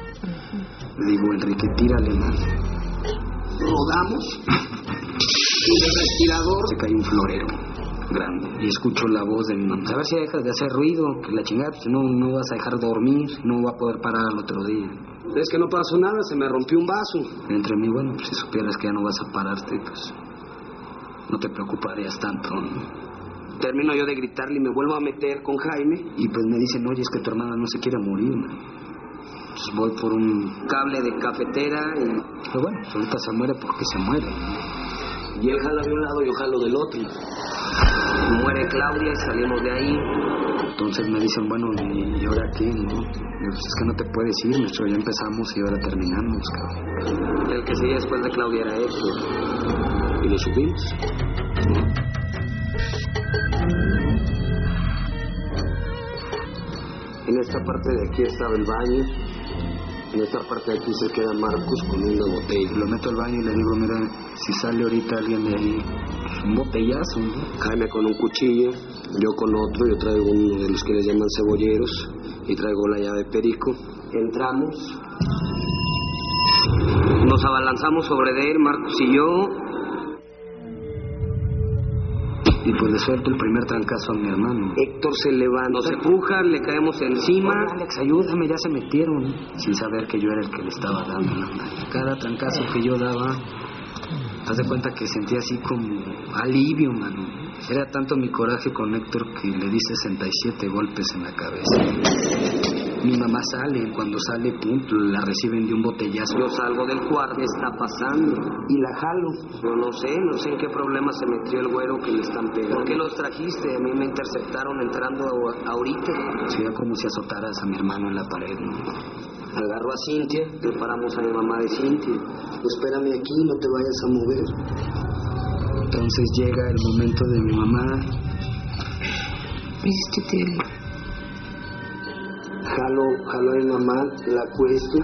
Le digo, Enrique, tírale más. Rodamos y del respirador se cae un florero grande y escucho la voz de mi mamá. A ver si dejas de hacer ruido, que la chingada, pues no, no vas a dejar dormir, no va a poder parar al otro día. Es que no pasó nada, se me rompió un vaso. Entre mí, bueno, pues si supieras que ya no vas a pararte, pues no te preocuparías tanto. Termino yo de gritarle y me vuelvo a meter con Jaime y pues me dicen, oye, es que tu hermana no se quiere morir. Pues voy por un cable de cafetera y pues bueno, ahorita se muere porque se muere. Y él jala de un lado y yo jalo del otro. Muere Claudia y salimos de ahí. Entonces me dicen, bueno, ¿y ahora qué? No? Pues es que no te puedes ir, nuestro ya empezamos y ahora terminamos, cabrón. El que seguía después de Claudia era Héctor. Y lo subimos. En esta parte de aquí estaba el baño. En esta parte de aquí se queda Marcos con una botella. Lo meto al baño y le digo, mira, si sale ahorita alguien de ahí, un botellazo, ¿no? Jaime con un cuchillo, yo con otro, yo traigo uno de los que les llaman cebolleros y traigo la llave perico. Entramos, nos abalanzamos sobre de él, Marcos y yo, y pues le suelto el primer trancazo a mi hermano. Héctor se levanta, nos empuja, le caemos encima. Alex, ayúdame, ya se metieron. Sin saber que yo era el que le estaba dando. Cada trancazo que yo daba, haz de cuenta que sentía así como alivio, mano. Era tanto mi coraje con Héctor que le di 67 golpes en la cabeza. Mi mamá sale, cuando sale, pum, la reciben de un botellazo. Yo salgo del cuarto, ¿qué está pasando? Y la jalo. Yo no sé, no sé en qué problema se metió el güero que le están pegando. ¿Por qué los trajiste? A mí me interceptaron entrando a- ahorita. Sería como si azotaras a mi hermano en la pared, ¿no? Agarro a Cintia, le paramos a mi mamá de Cintia. Espérame aquí, no te vayas a mover. Entonces llega el momento de mi mamá. Hiciste Jalo, jalo a mi mamá, la acuesto.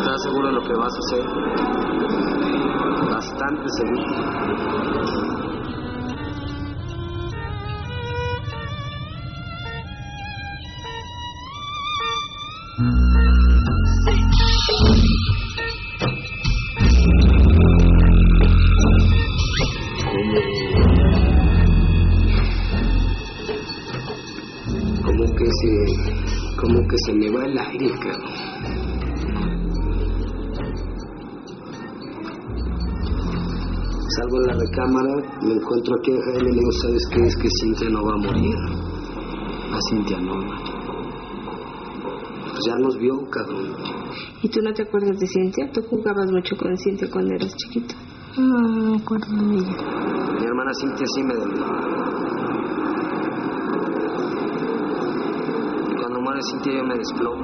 ¿Estás seguro de lo que vas a hacer? Bastante seguro. Que se me va el aire, cabrón. Salgo de la recámara, me encuentro aquí a Jaime y le digo, ¿sabes qué? Es que Cintia no va a morir. A Cintia no. Pues ya nos vio, cabrón. ¿Y tú no te acuerdas de Cintia? Tú jugabas mucho con Cintia cuando eras chiquito. No, no me acuerdo de ella. Mi hermana Cintia sí me dolió. De Cintia yo me desplomo.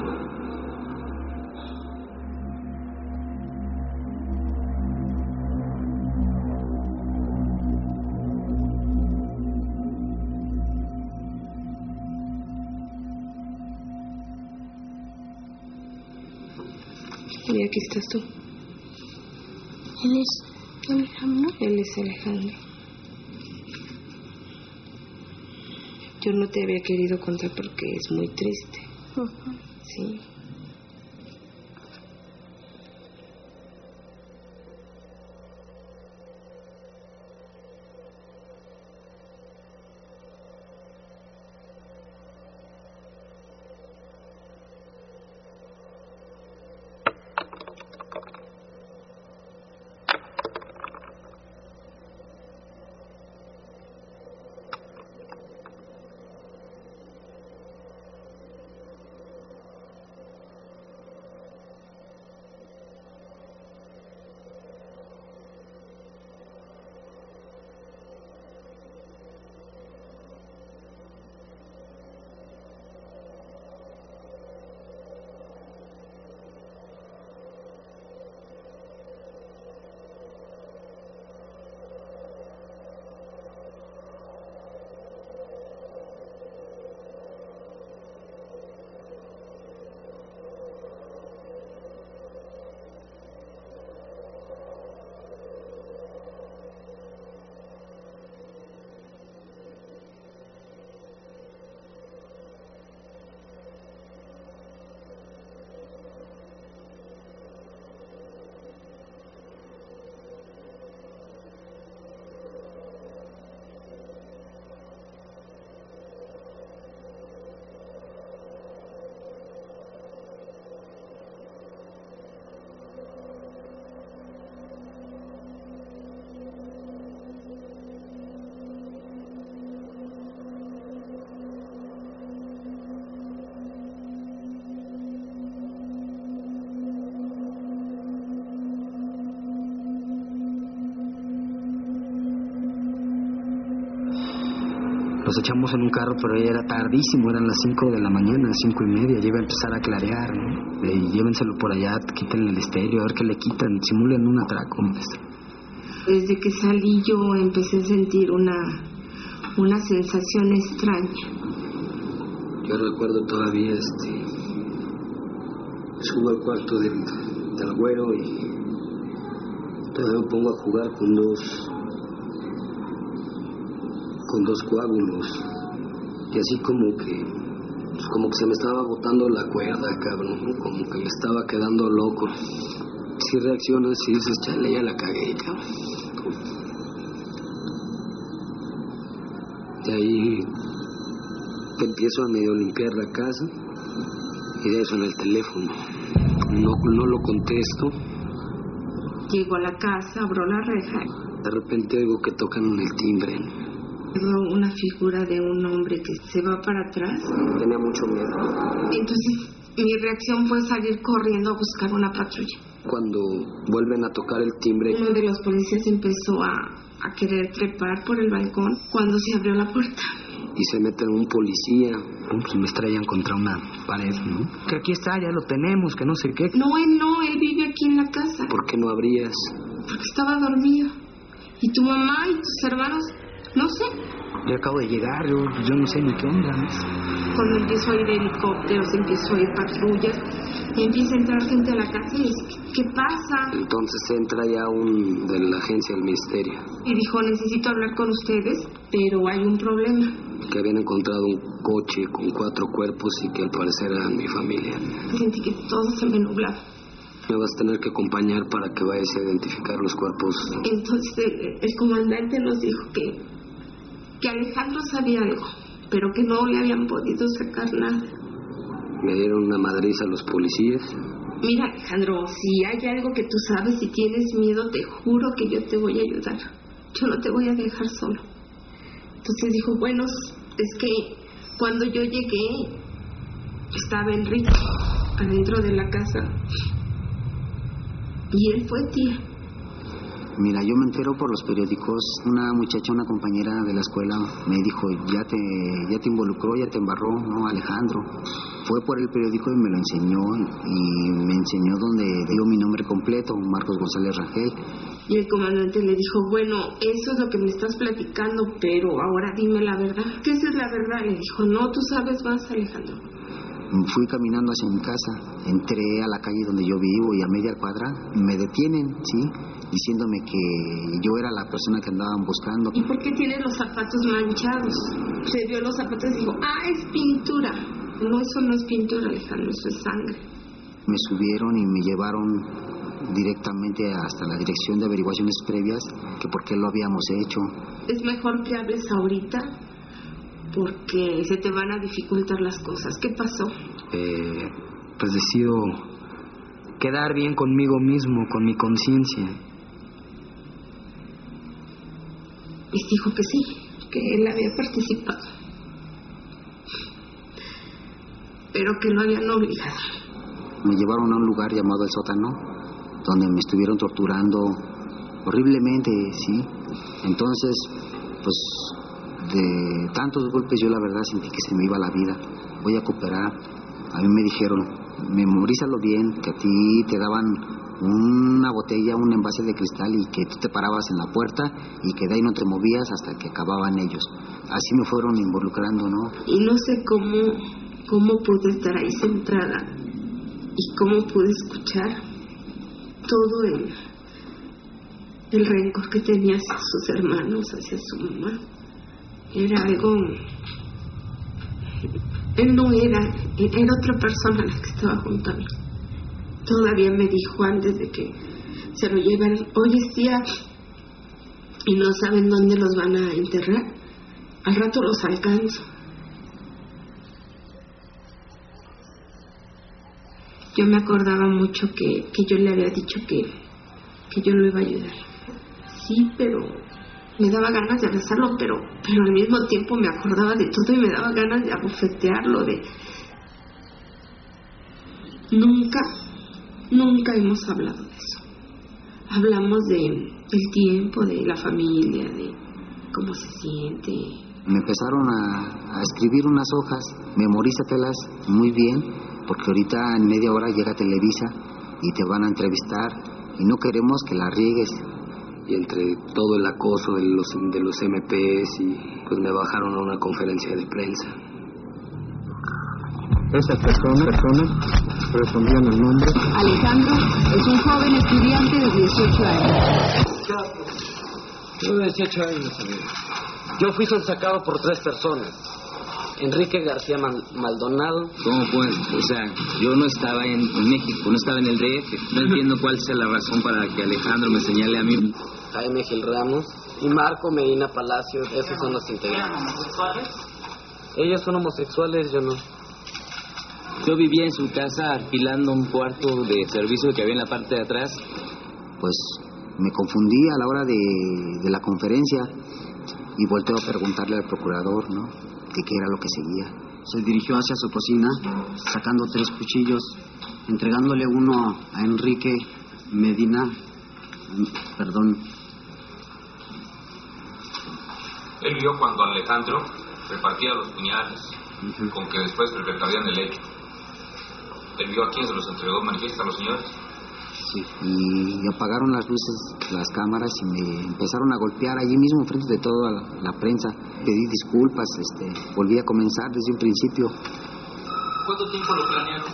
Y aquí estás tú. Él es Alejandro. Él es Alejandro. Yo no te había querido contar porque es muy triste. Sí. Nos echamos en un carro, pero ya era tardísimo, eran las 5 de la mañana, cinco y media, ya iba a empezar a clarear, ¿no? Llévenselo por allá, quítenle el estéreo, a ver qué le quitan, simulen un atraco. Desde que salí yo empecé a sentir una, una sensación extraña. Yo recuerdo todavía, este, subo al cuarto del, del güero y todavía me pongo a jugar con dos, con dos coágulos. Y así como que, pues como que se me estaba botando la cuerda, cabrón, ¿no? como que me estaba quedando loco. Si reaccionas y dices, chale, ya la cagué, cabrón. De ahí te empiezo a medio limpiar la casa y de eso en el teléfono. No, no lo contesto. Llego a la casa, abro la reja, De repente oigo que tocan el timbre. Veo una figura de un hombre que se va para atrás. Tenía mucho miedo. Entonces mi reacción fue salir corriendo a buscar una patrulla. Cuando vuelven a tocar el timbre, Uno de los policías empezó a, a querer trepar por el balcón cuando se abrió la puerta. y se mete un policía, ¿no? pues me estrellan contra una pared, ¿no? Que aquí está, ya lo tenemos, que no sé qué. No, él no, él vive aquí en la casa. ¿Por qué no abrías? Porque estaba dormido. ¿Y tu mamá y tus hermanos? No sé. Yo acabo de llegar, yo, yo no sé ni qué onda. ¿no? Cuando empiezo a ir helicópteros, empiezo a ir patrullas, y empieza a entrar gente a la casa y dice, ¿qué pasa? Entonces entra ya un de la agencia del ministerio, Y dijo, necesito hablar con ustedes, pero hay un problema. que habían encontrado un coche con cuatro cuerpos y que al parecer eran mi familia. Sentí que todo se me nublaba. Me vas a tener que acompañar para que vayas a identificar los cuerpos. Entonces el, el comandante nos dijo que, que Alejandro sabía algo, pero que no le habían podido sacar nada. Me dieron una madriza a los policías. Mira, Alejandro, si hay algo que tú sabes y tienes miedo, te juro que yo te voy a ayudar. Yo no te voy a dejar solo. Entonces dijo, bueno, es que cuando yo llegué, estaba Enrique adentro de la casa. Y él fue tía. Mira, yo me entero por los periódicos. Una muchacha, una compañera de la escuela, me dijo, ya te, ya te involucró, ya te embarró, ¿no, Alejandro? Fue por el periódico y me lo enseñó y me enseñó donde dio mi nombre completo, Marcos González Rangel. Y el comandante le dijo, bueno, eso es lo que me estás platicando, pero ahora dime la verdad. ¿Qué es la verdad? Le dijo, no, tú sabes más, Alejandro. Fui caminando hacia mi casa, entré a la calle donde yo vivo y a media cuadra me detienen, ¿sí? Diciéndome que yo era la persona que andaban buscando. ¿Y por qué tiene los zapatos manchados? Se vio los zapatos y dijo, ah, es pintura. No, eso no es pintura, Alejandro, eso es sangre. Me subieron y me llevaron directamente hasta la dirección de averiguaciones previas que por qué lo habíamos hecho. Es mejor que hables ahorita porque se te van a dificultar las cosas. ¿Qué pasó? Eh, pues decido quedar bien conmigo mismo, con mi conciencia. Y dijo que sí, que él había participado. Pero que lo habían obligado. Me llevaron a un lugar llamado el sótano, donde me estuvieron torturando horriblemente, ¿sí? Entonces, pues de tantos golpes yo la verdad sentí que se me iba la vida. Voy a cooperar. A mí me dijeron, memorízalo bien, que a ti te daban una botella, un envase de cristal y que tú te parabas en la puerta y que de ahí no te movías hasta que acababan ellos. Así me fueron involucrando, ¿no? Y no sé cómo, cómo pude estar ahí centrada y cómo pude escuchar todo el, el rencor que tenía hacia sus hermanos, hacia su mamá era algo... Él no era, era otra persona la que estaba junto a mí. Todavía me dijo antes de que se lo llevaran, hoy es día y no saben dónde los van a enterrar, al rato los alcanzo. Yo me acordaba mucho que, que yo le había dicho que, que yo lo iba a ayudar. Sí, pero me daba ganas de abrazarlo, pero, pero al mismo tiempo me acordaba de todo y me daba ganas de abofetearlo, de... Nunca, nunca hemos hablado de eso. Hablamos de, del tiempo, de la familia, de cómo se siente. Me empezaron a, a escribir unas hojas, memorízatelas muy bien, porque ahorita en media hora llega Televisa y te van a entrevistar y no queremos que la riegues y entre todo el acoso de los, de los MPs y pues me bajaron a una conferencia de prensa. Esas personas, personas respondían el nombre. Alejandro es un joven estudiante de 18 años. Yo de 18 años, Yo fui sacado por tres personas. Enrique García Maldonado. ¿Cómo pues? O sea, yo no estaba en México, no estaba en el DF. No entiendo cuál sea la razón para que Alejandro me señale a mí. Jaime Gil Ramos y Marco Medina Palacios, esos son los integrantes. Ellos son homosexuales, yo no. Yo vivía en su casa alquilando un cuarto de servicio que había en la parte de atrás. Pues me confundí a la hora de, de la conferencia y volteo a preguntarle al procurador, ¿no? Qué era lo que seguía. Se dirigió hacia su cocina, sacando tres cuchillos, entregándole uno a Enrique Medina, perdón, Él vio cuando Alejandro repartía los puñales, con que después recargarían el hecho. Vio a quién se los entregó, manifiesta a los señores. Sí, y apagaron las luces, las cámaras y me empezaron a golpear allí mismo frente de toda la, prensa. Pedí disculpas, este, volví a comenzar desde un principio. ¿Cuánto tiempo lo planearon?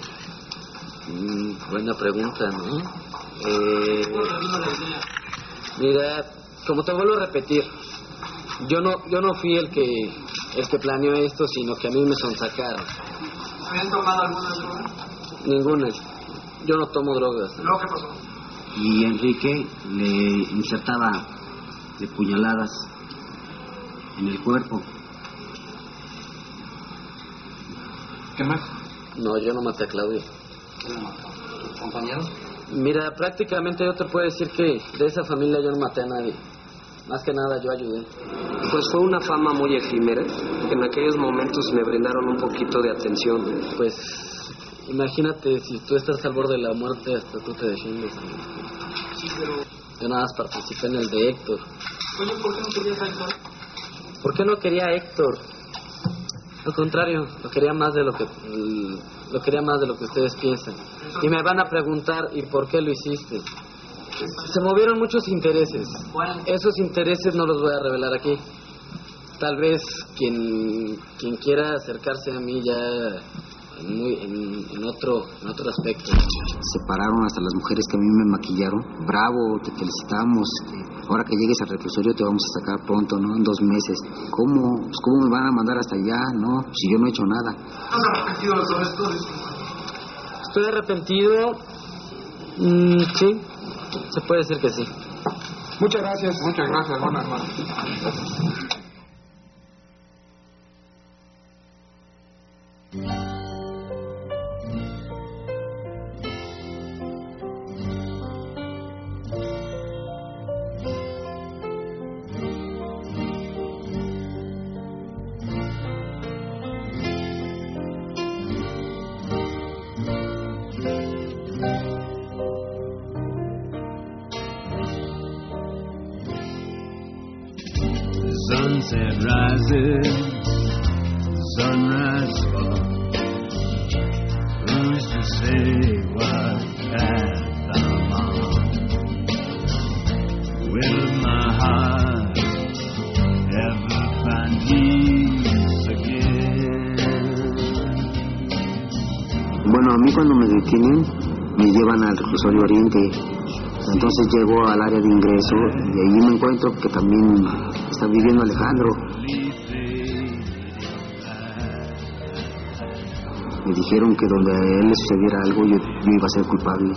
Mm, buena pregunta, ¿no? Eh, mira, como te vuelvo a repetir, yo no yo no fui el que el que planeó esto, sino que a mí me sonsacaron. ¿Habían tomado alguna droga? Ninguna. Yo no tomo drogas. ¿Luego qué pasó? Y Enrique le insertaba de puñaladas en el cuerpo. ¿Qué más? No, yo no maté a Claudia. ¿Quién mató? ¿Tus compañeros? Mira, prácticamente yo te puedo decir que de esa familia yo no maté a nadie. Más que nada yo ayudé. Pues fue una fama muy efímera. En aquellos momentos me brindaron un poquito de atención. Pues imagínate si tú estás al borde de la muerte hasta tú te defiendes. Sí, pero... Yo nada más participé en el de Héctor. Oye, ¿por qué no querías a Héctor? ¿Por qué no quería a Héctor? Al contrario, lo quería más de lo que lo quería más de lo que ustedes piensan. Y me van a preguntar, ¿y por qué lo hiciste? Se movieron muchos intereses. Esos intereses no los voy a revelar aquí. Tal vez quien, quien quiera acercarse a mí ya en, muy, en, otro, en otro aspecto. Separaron hasta las mujeres que a mí me maquillaron. Bravo, te felicitamos. Ahora que llegues al reclusorio te vamos a sacar pronto, ¿no? En dos meses. ¿Cómo? Pues, ¿Cómo me van a mandar hasta allá, no? Si yo no he hecho nada. ¿Estás arrepentido de todo esto? Estoy arrepentido. Mm, sí, se puede decir que sí. Muchas gracias. Muchas gracias, buenas noches. Cuando me detienen me llevan al reclusorio Oriente. Entonces llego al área de ingreso y ahí me encuentro que también está viviendo Alejandro. Me dijeron que donde a él le sucediera algo yo iba a ser culpable.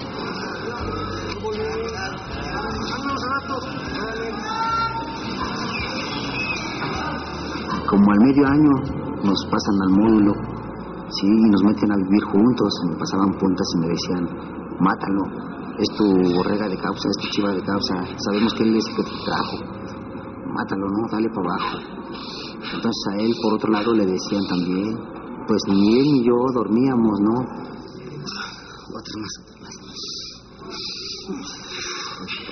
Como al medio año nos pasan al módulo, sí, nos meten a vivir juntos, me pasaban puntas y me decían, mátalo, es tu borrega de causa, es tu chiva de causa, sabemos que él es el que te trajo, mátalo, ¿no? Dale para abajo. Entonces a él, por otro lado, le decían también, pues ni él ni yo dormíamos, ¿no? Otra más.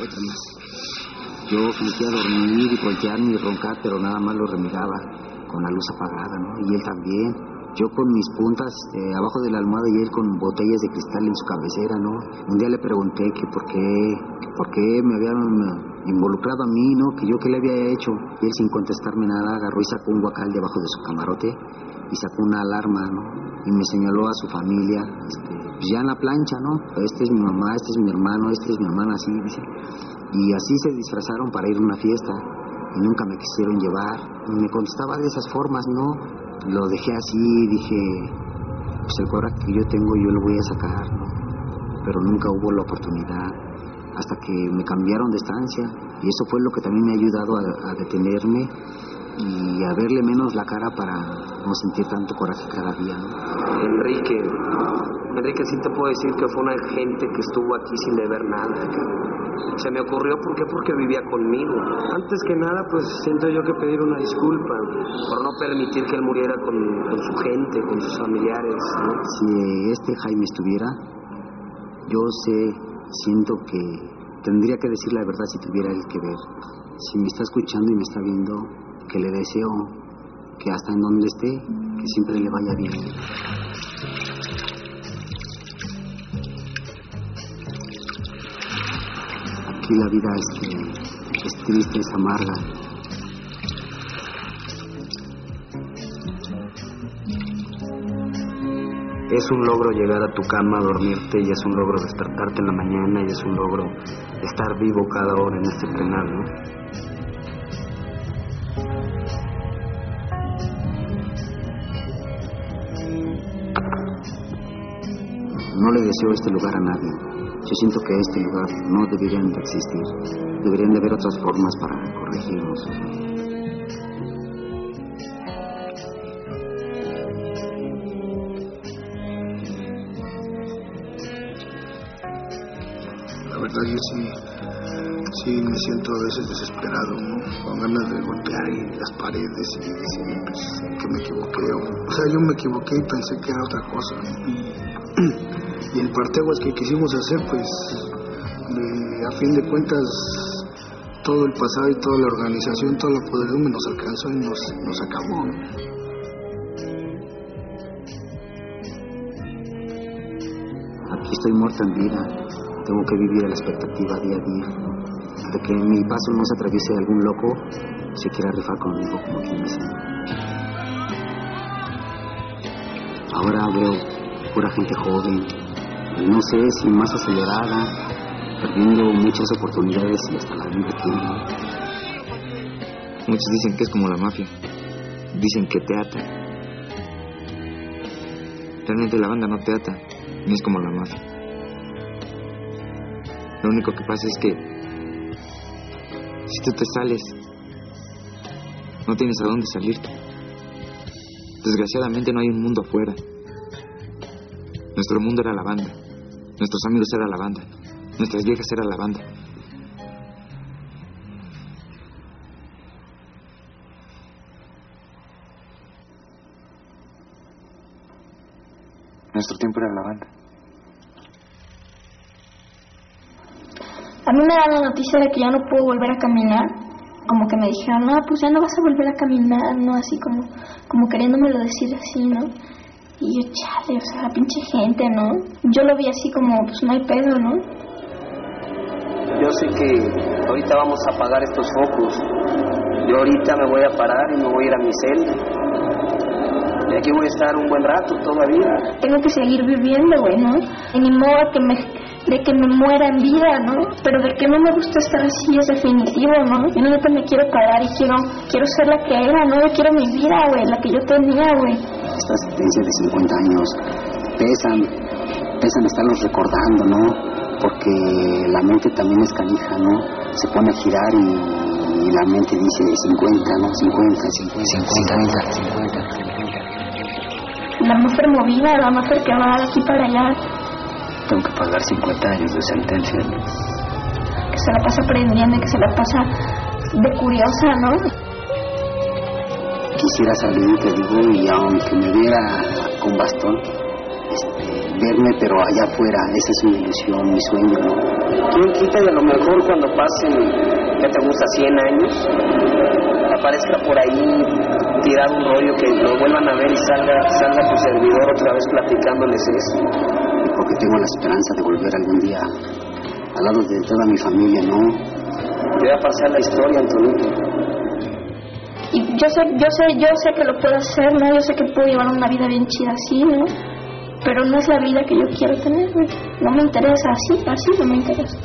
Otra más. Yo fingía dormir y voltearme y roncar, pero nada más lo remigaba con la luz apagada, ¿no? Y él también. Yo con mis puntas eh, abajo de la almohada y él con botellas de cristal en su cabecera, ¿no? Un día le pregunté que por qué, por qué me habían involucrado a mí, ¿no? Que yo qué le había hecho. Y él sin contestarme nada agarró y sacó un guacal debajo de su camarote y sacó una alarma, ¿no? Y me señaló a su familia, este, pues ya en la plancha, ¿no? Este es mi mamá, este es mi hermano, este es mi hermana, así, dice. Y así se disfrazaron para ir a una fiesta y nunca me quisieron llevar. Y me contestaba de esas formas, ¿no? Lo dejé así, dije, pues el coraje que yo tengo yo lo voy a sacar, ¿no? Pero nunca hubo la oportunidad hasta que me cambiaron de estancia y eso fue lo que también me ha ayudado a, a detenerme y a verle menos la cara para no sentir tanto coraje cada día. ¿no? Enrique, Enrique, sí te puedo decir que fue una gente que estuvo aquí sin deber nada. Se me ocurrió, ¿por? Porque vivía conmigo. Antes que nada, pues siento yo que pedir una disculpa por no permitir que él muriera con, su gente, con sus familiares. Si este Jaime estuviera, yo sé, siento que tendría que decir la verdad si tuviera él que ver. Si me está escuchando y me está viendo, que le deseo que hasta en donde esté, que siempre le vaya bien. La vida es, triste, es amarga. Es un logro llegar a tu cama, dormirte, y es un logro despertarte en la mañana, y es un logro estar vivo cada hora en este penal, ¿no? No le deseo este lugar a nadie. Yo siento que este lugar no deberían de existir. Deberían de haber otras formas para corregirnos. La verdad yo sí, sí me siento a veces desesperado, ¿no? Con ganas de golpear y las paredes y decir que me equivoqué. O, sea, yo me equivoqué y pensé que era otra cosa. y el parteaguas que quisimos hacer, pues de, a fin de cuentas todo el pasado y toda la organización, todo toda la podredumbre nos alcanzó y nos, nos acabó. Aquí estoy muerto en vida, tengo que vivir a la expectativa día a día, de que en mi paso no se atraviese algún loco se quiera rifar conmigo como quien dice. Ahora veo pura gente joven, no sé si más acelerada, perdiendo muchas oportunidades y hasta la vida tiene. Muchos dicen que es como la mafia. Dicen que te ata. Realmente la banda no te ata, ni es como la mafia. Lo único que pasa es que si tú te sales, no tienes a dónde salirte. Desgraciadamente no hay un mundo afuera. Nuestro mundo era la banda. Nuestros amigos era la banda. Nuestras viejas era la banda. Nuestro tiempo era la banda. A mí me da la noticia de que ya no puedo volver a caminar. Como que me dijeron, no, pues ya no vas a volver a caminar, ¿no? Así como, como queriéndomelo decir así, ¿no? Y yo, chale, o sea, la pinche gente, ¿no? Yo lo vi así como, pues no hay pedo, ¿no? Yo sé que ahorita vamos a apagar estos focos. Yo ahorita me voy a parar y me voy a ir a mi celda. Y aquí voy a estar un buen rato todavía. Tengo que seguir viviendo, güey, ¿no? Y ni modo que me, de que me muera en vida, ¿no? Pero de que no me gusta estar así es definitivo, ¿no? Yo neta me quiero parar y quiero, quiero ser la que era, ¿no? Yo quiero mi vida, güey, la que yo tenía, güey. Estas sentencias de 50 años pesan, pesan estarlos recordando, ¿no? Porque la mente también es canija, ¿no? Se pone a girar y, y la mente dice 50, ¿no? 50, 50, 50, 50. La mujer movida, la mujer que va de aquí para allá, Tengo que pagar 50 años de sentencia, ¿no? que se la pasa aprendiendo y que se la pasa de curiosa, ¿no? Quisiera salir, te digo, y aunque me viera con bastón, este, verme, pero allá afuera, esa es mi ilusión, mi sueño, ¿no? ¿Quién quita y a lo mejor cuando pasen, ya te gusta 100 años, aparezca por ahí tirado un rollo que lo vuelvan a ver y salga, salga tu servidor otra vez platicándoles eso? Porque tengo la esperanza de volver algún día al lado de toda mi familia, ¿no? Voy a pasar la historia, Antonito. Yo sé, yo sé, yo sé que lo puedo hacer, ¿no? Yo sé que puedo llevar una vida bien chida así, ¿no? Pero no es la vida que yo quiero tener. No me interesa así, así no me interesa.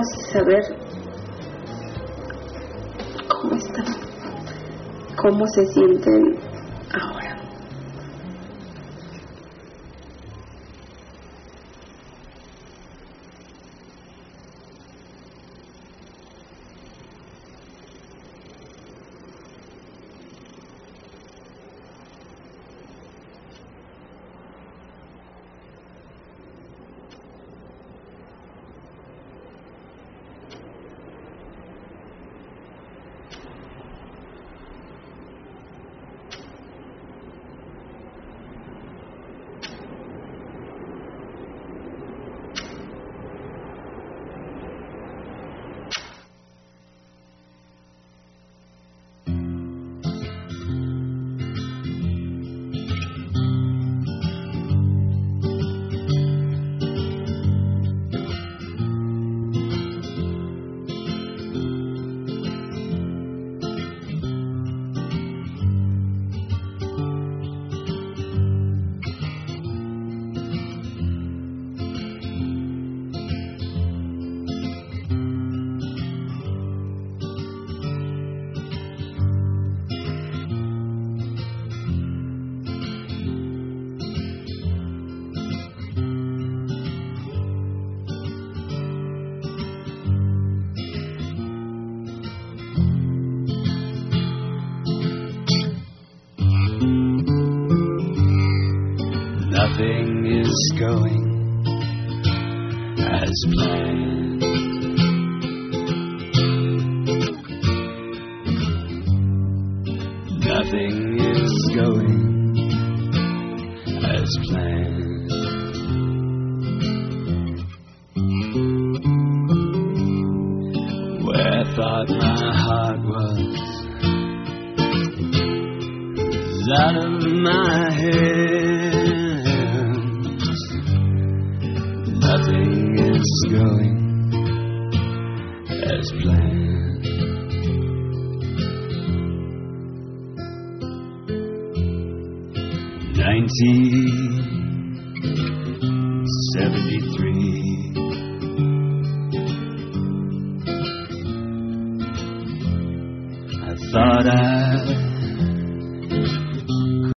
Y saber cómo están, cómo se sienten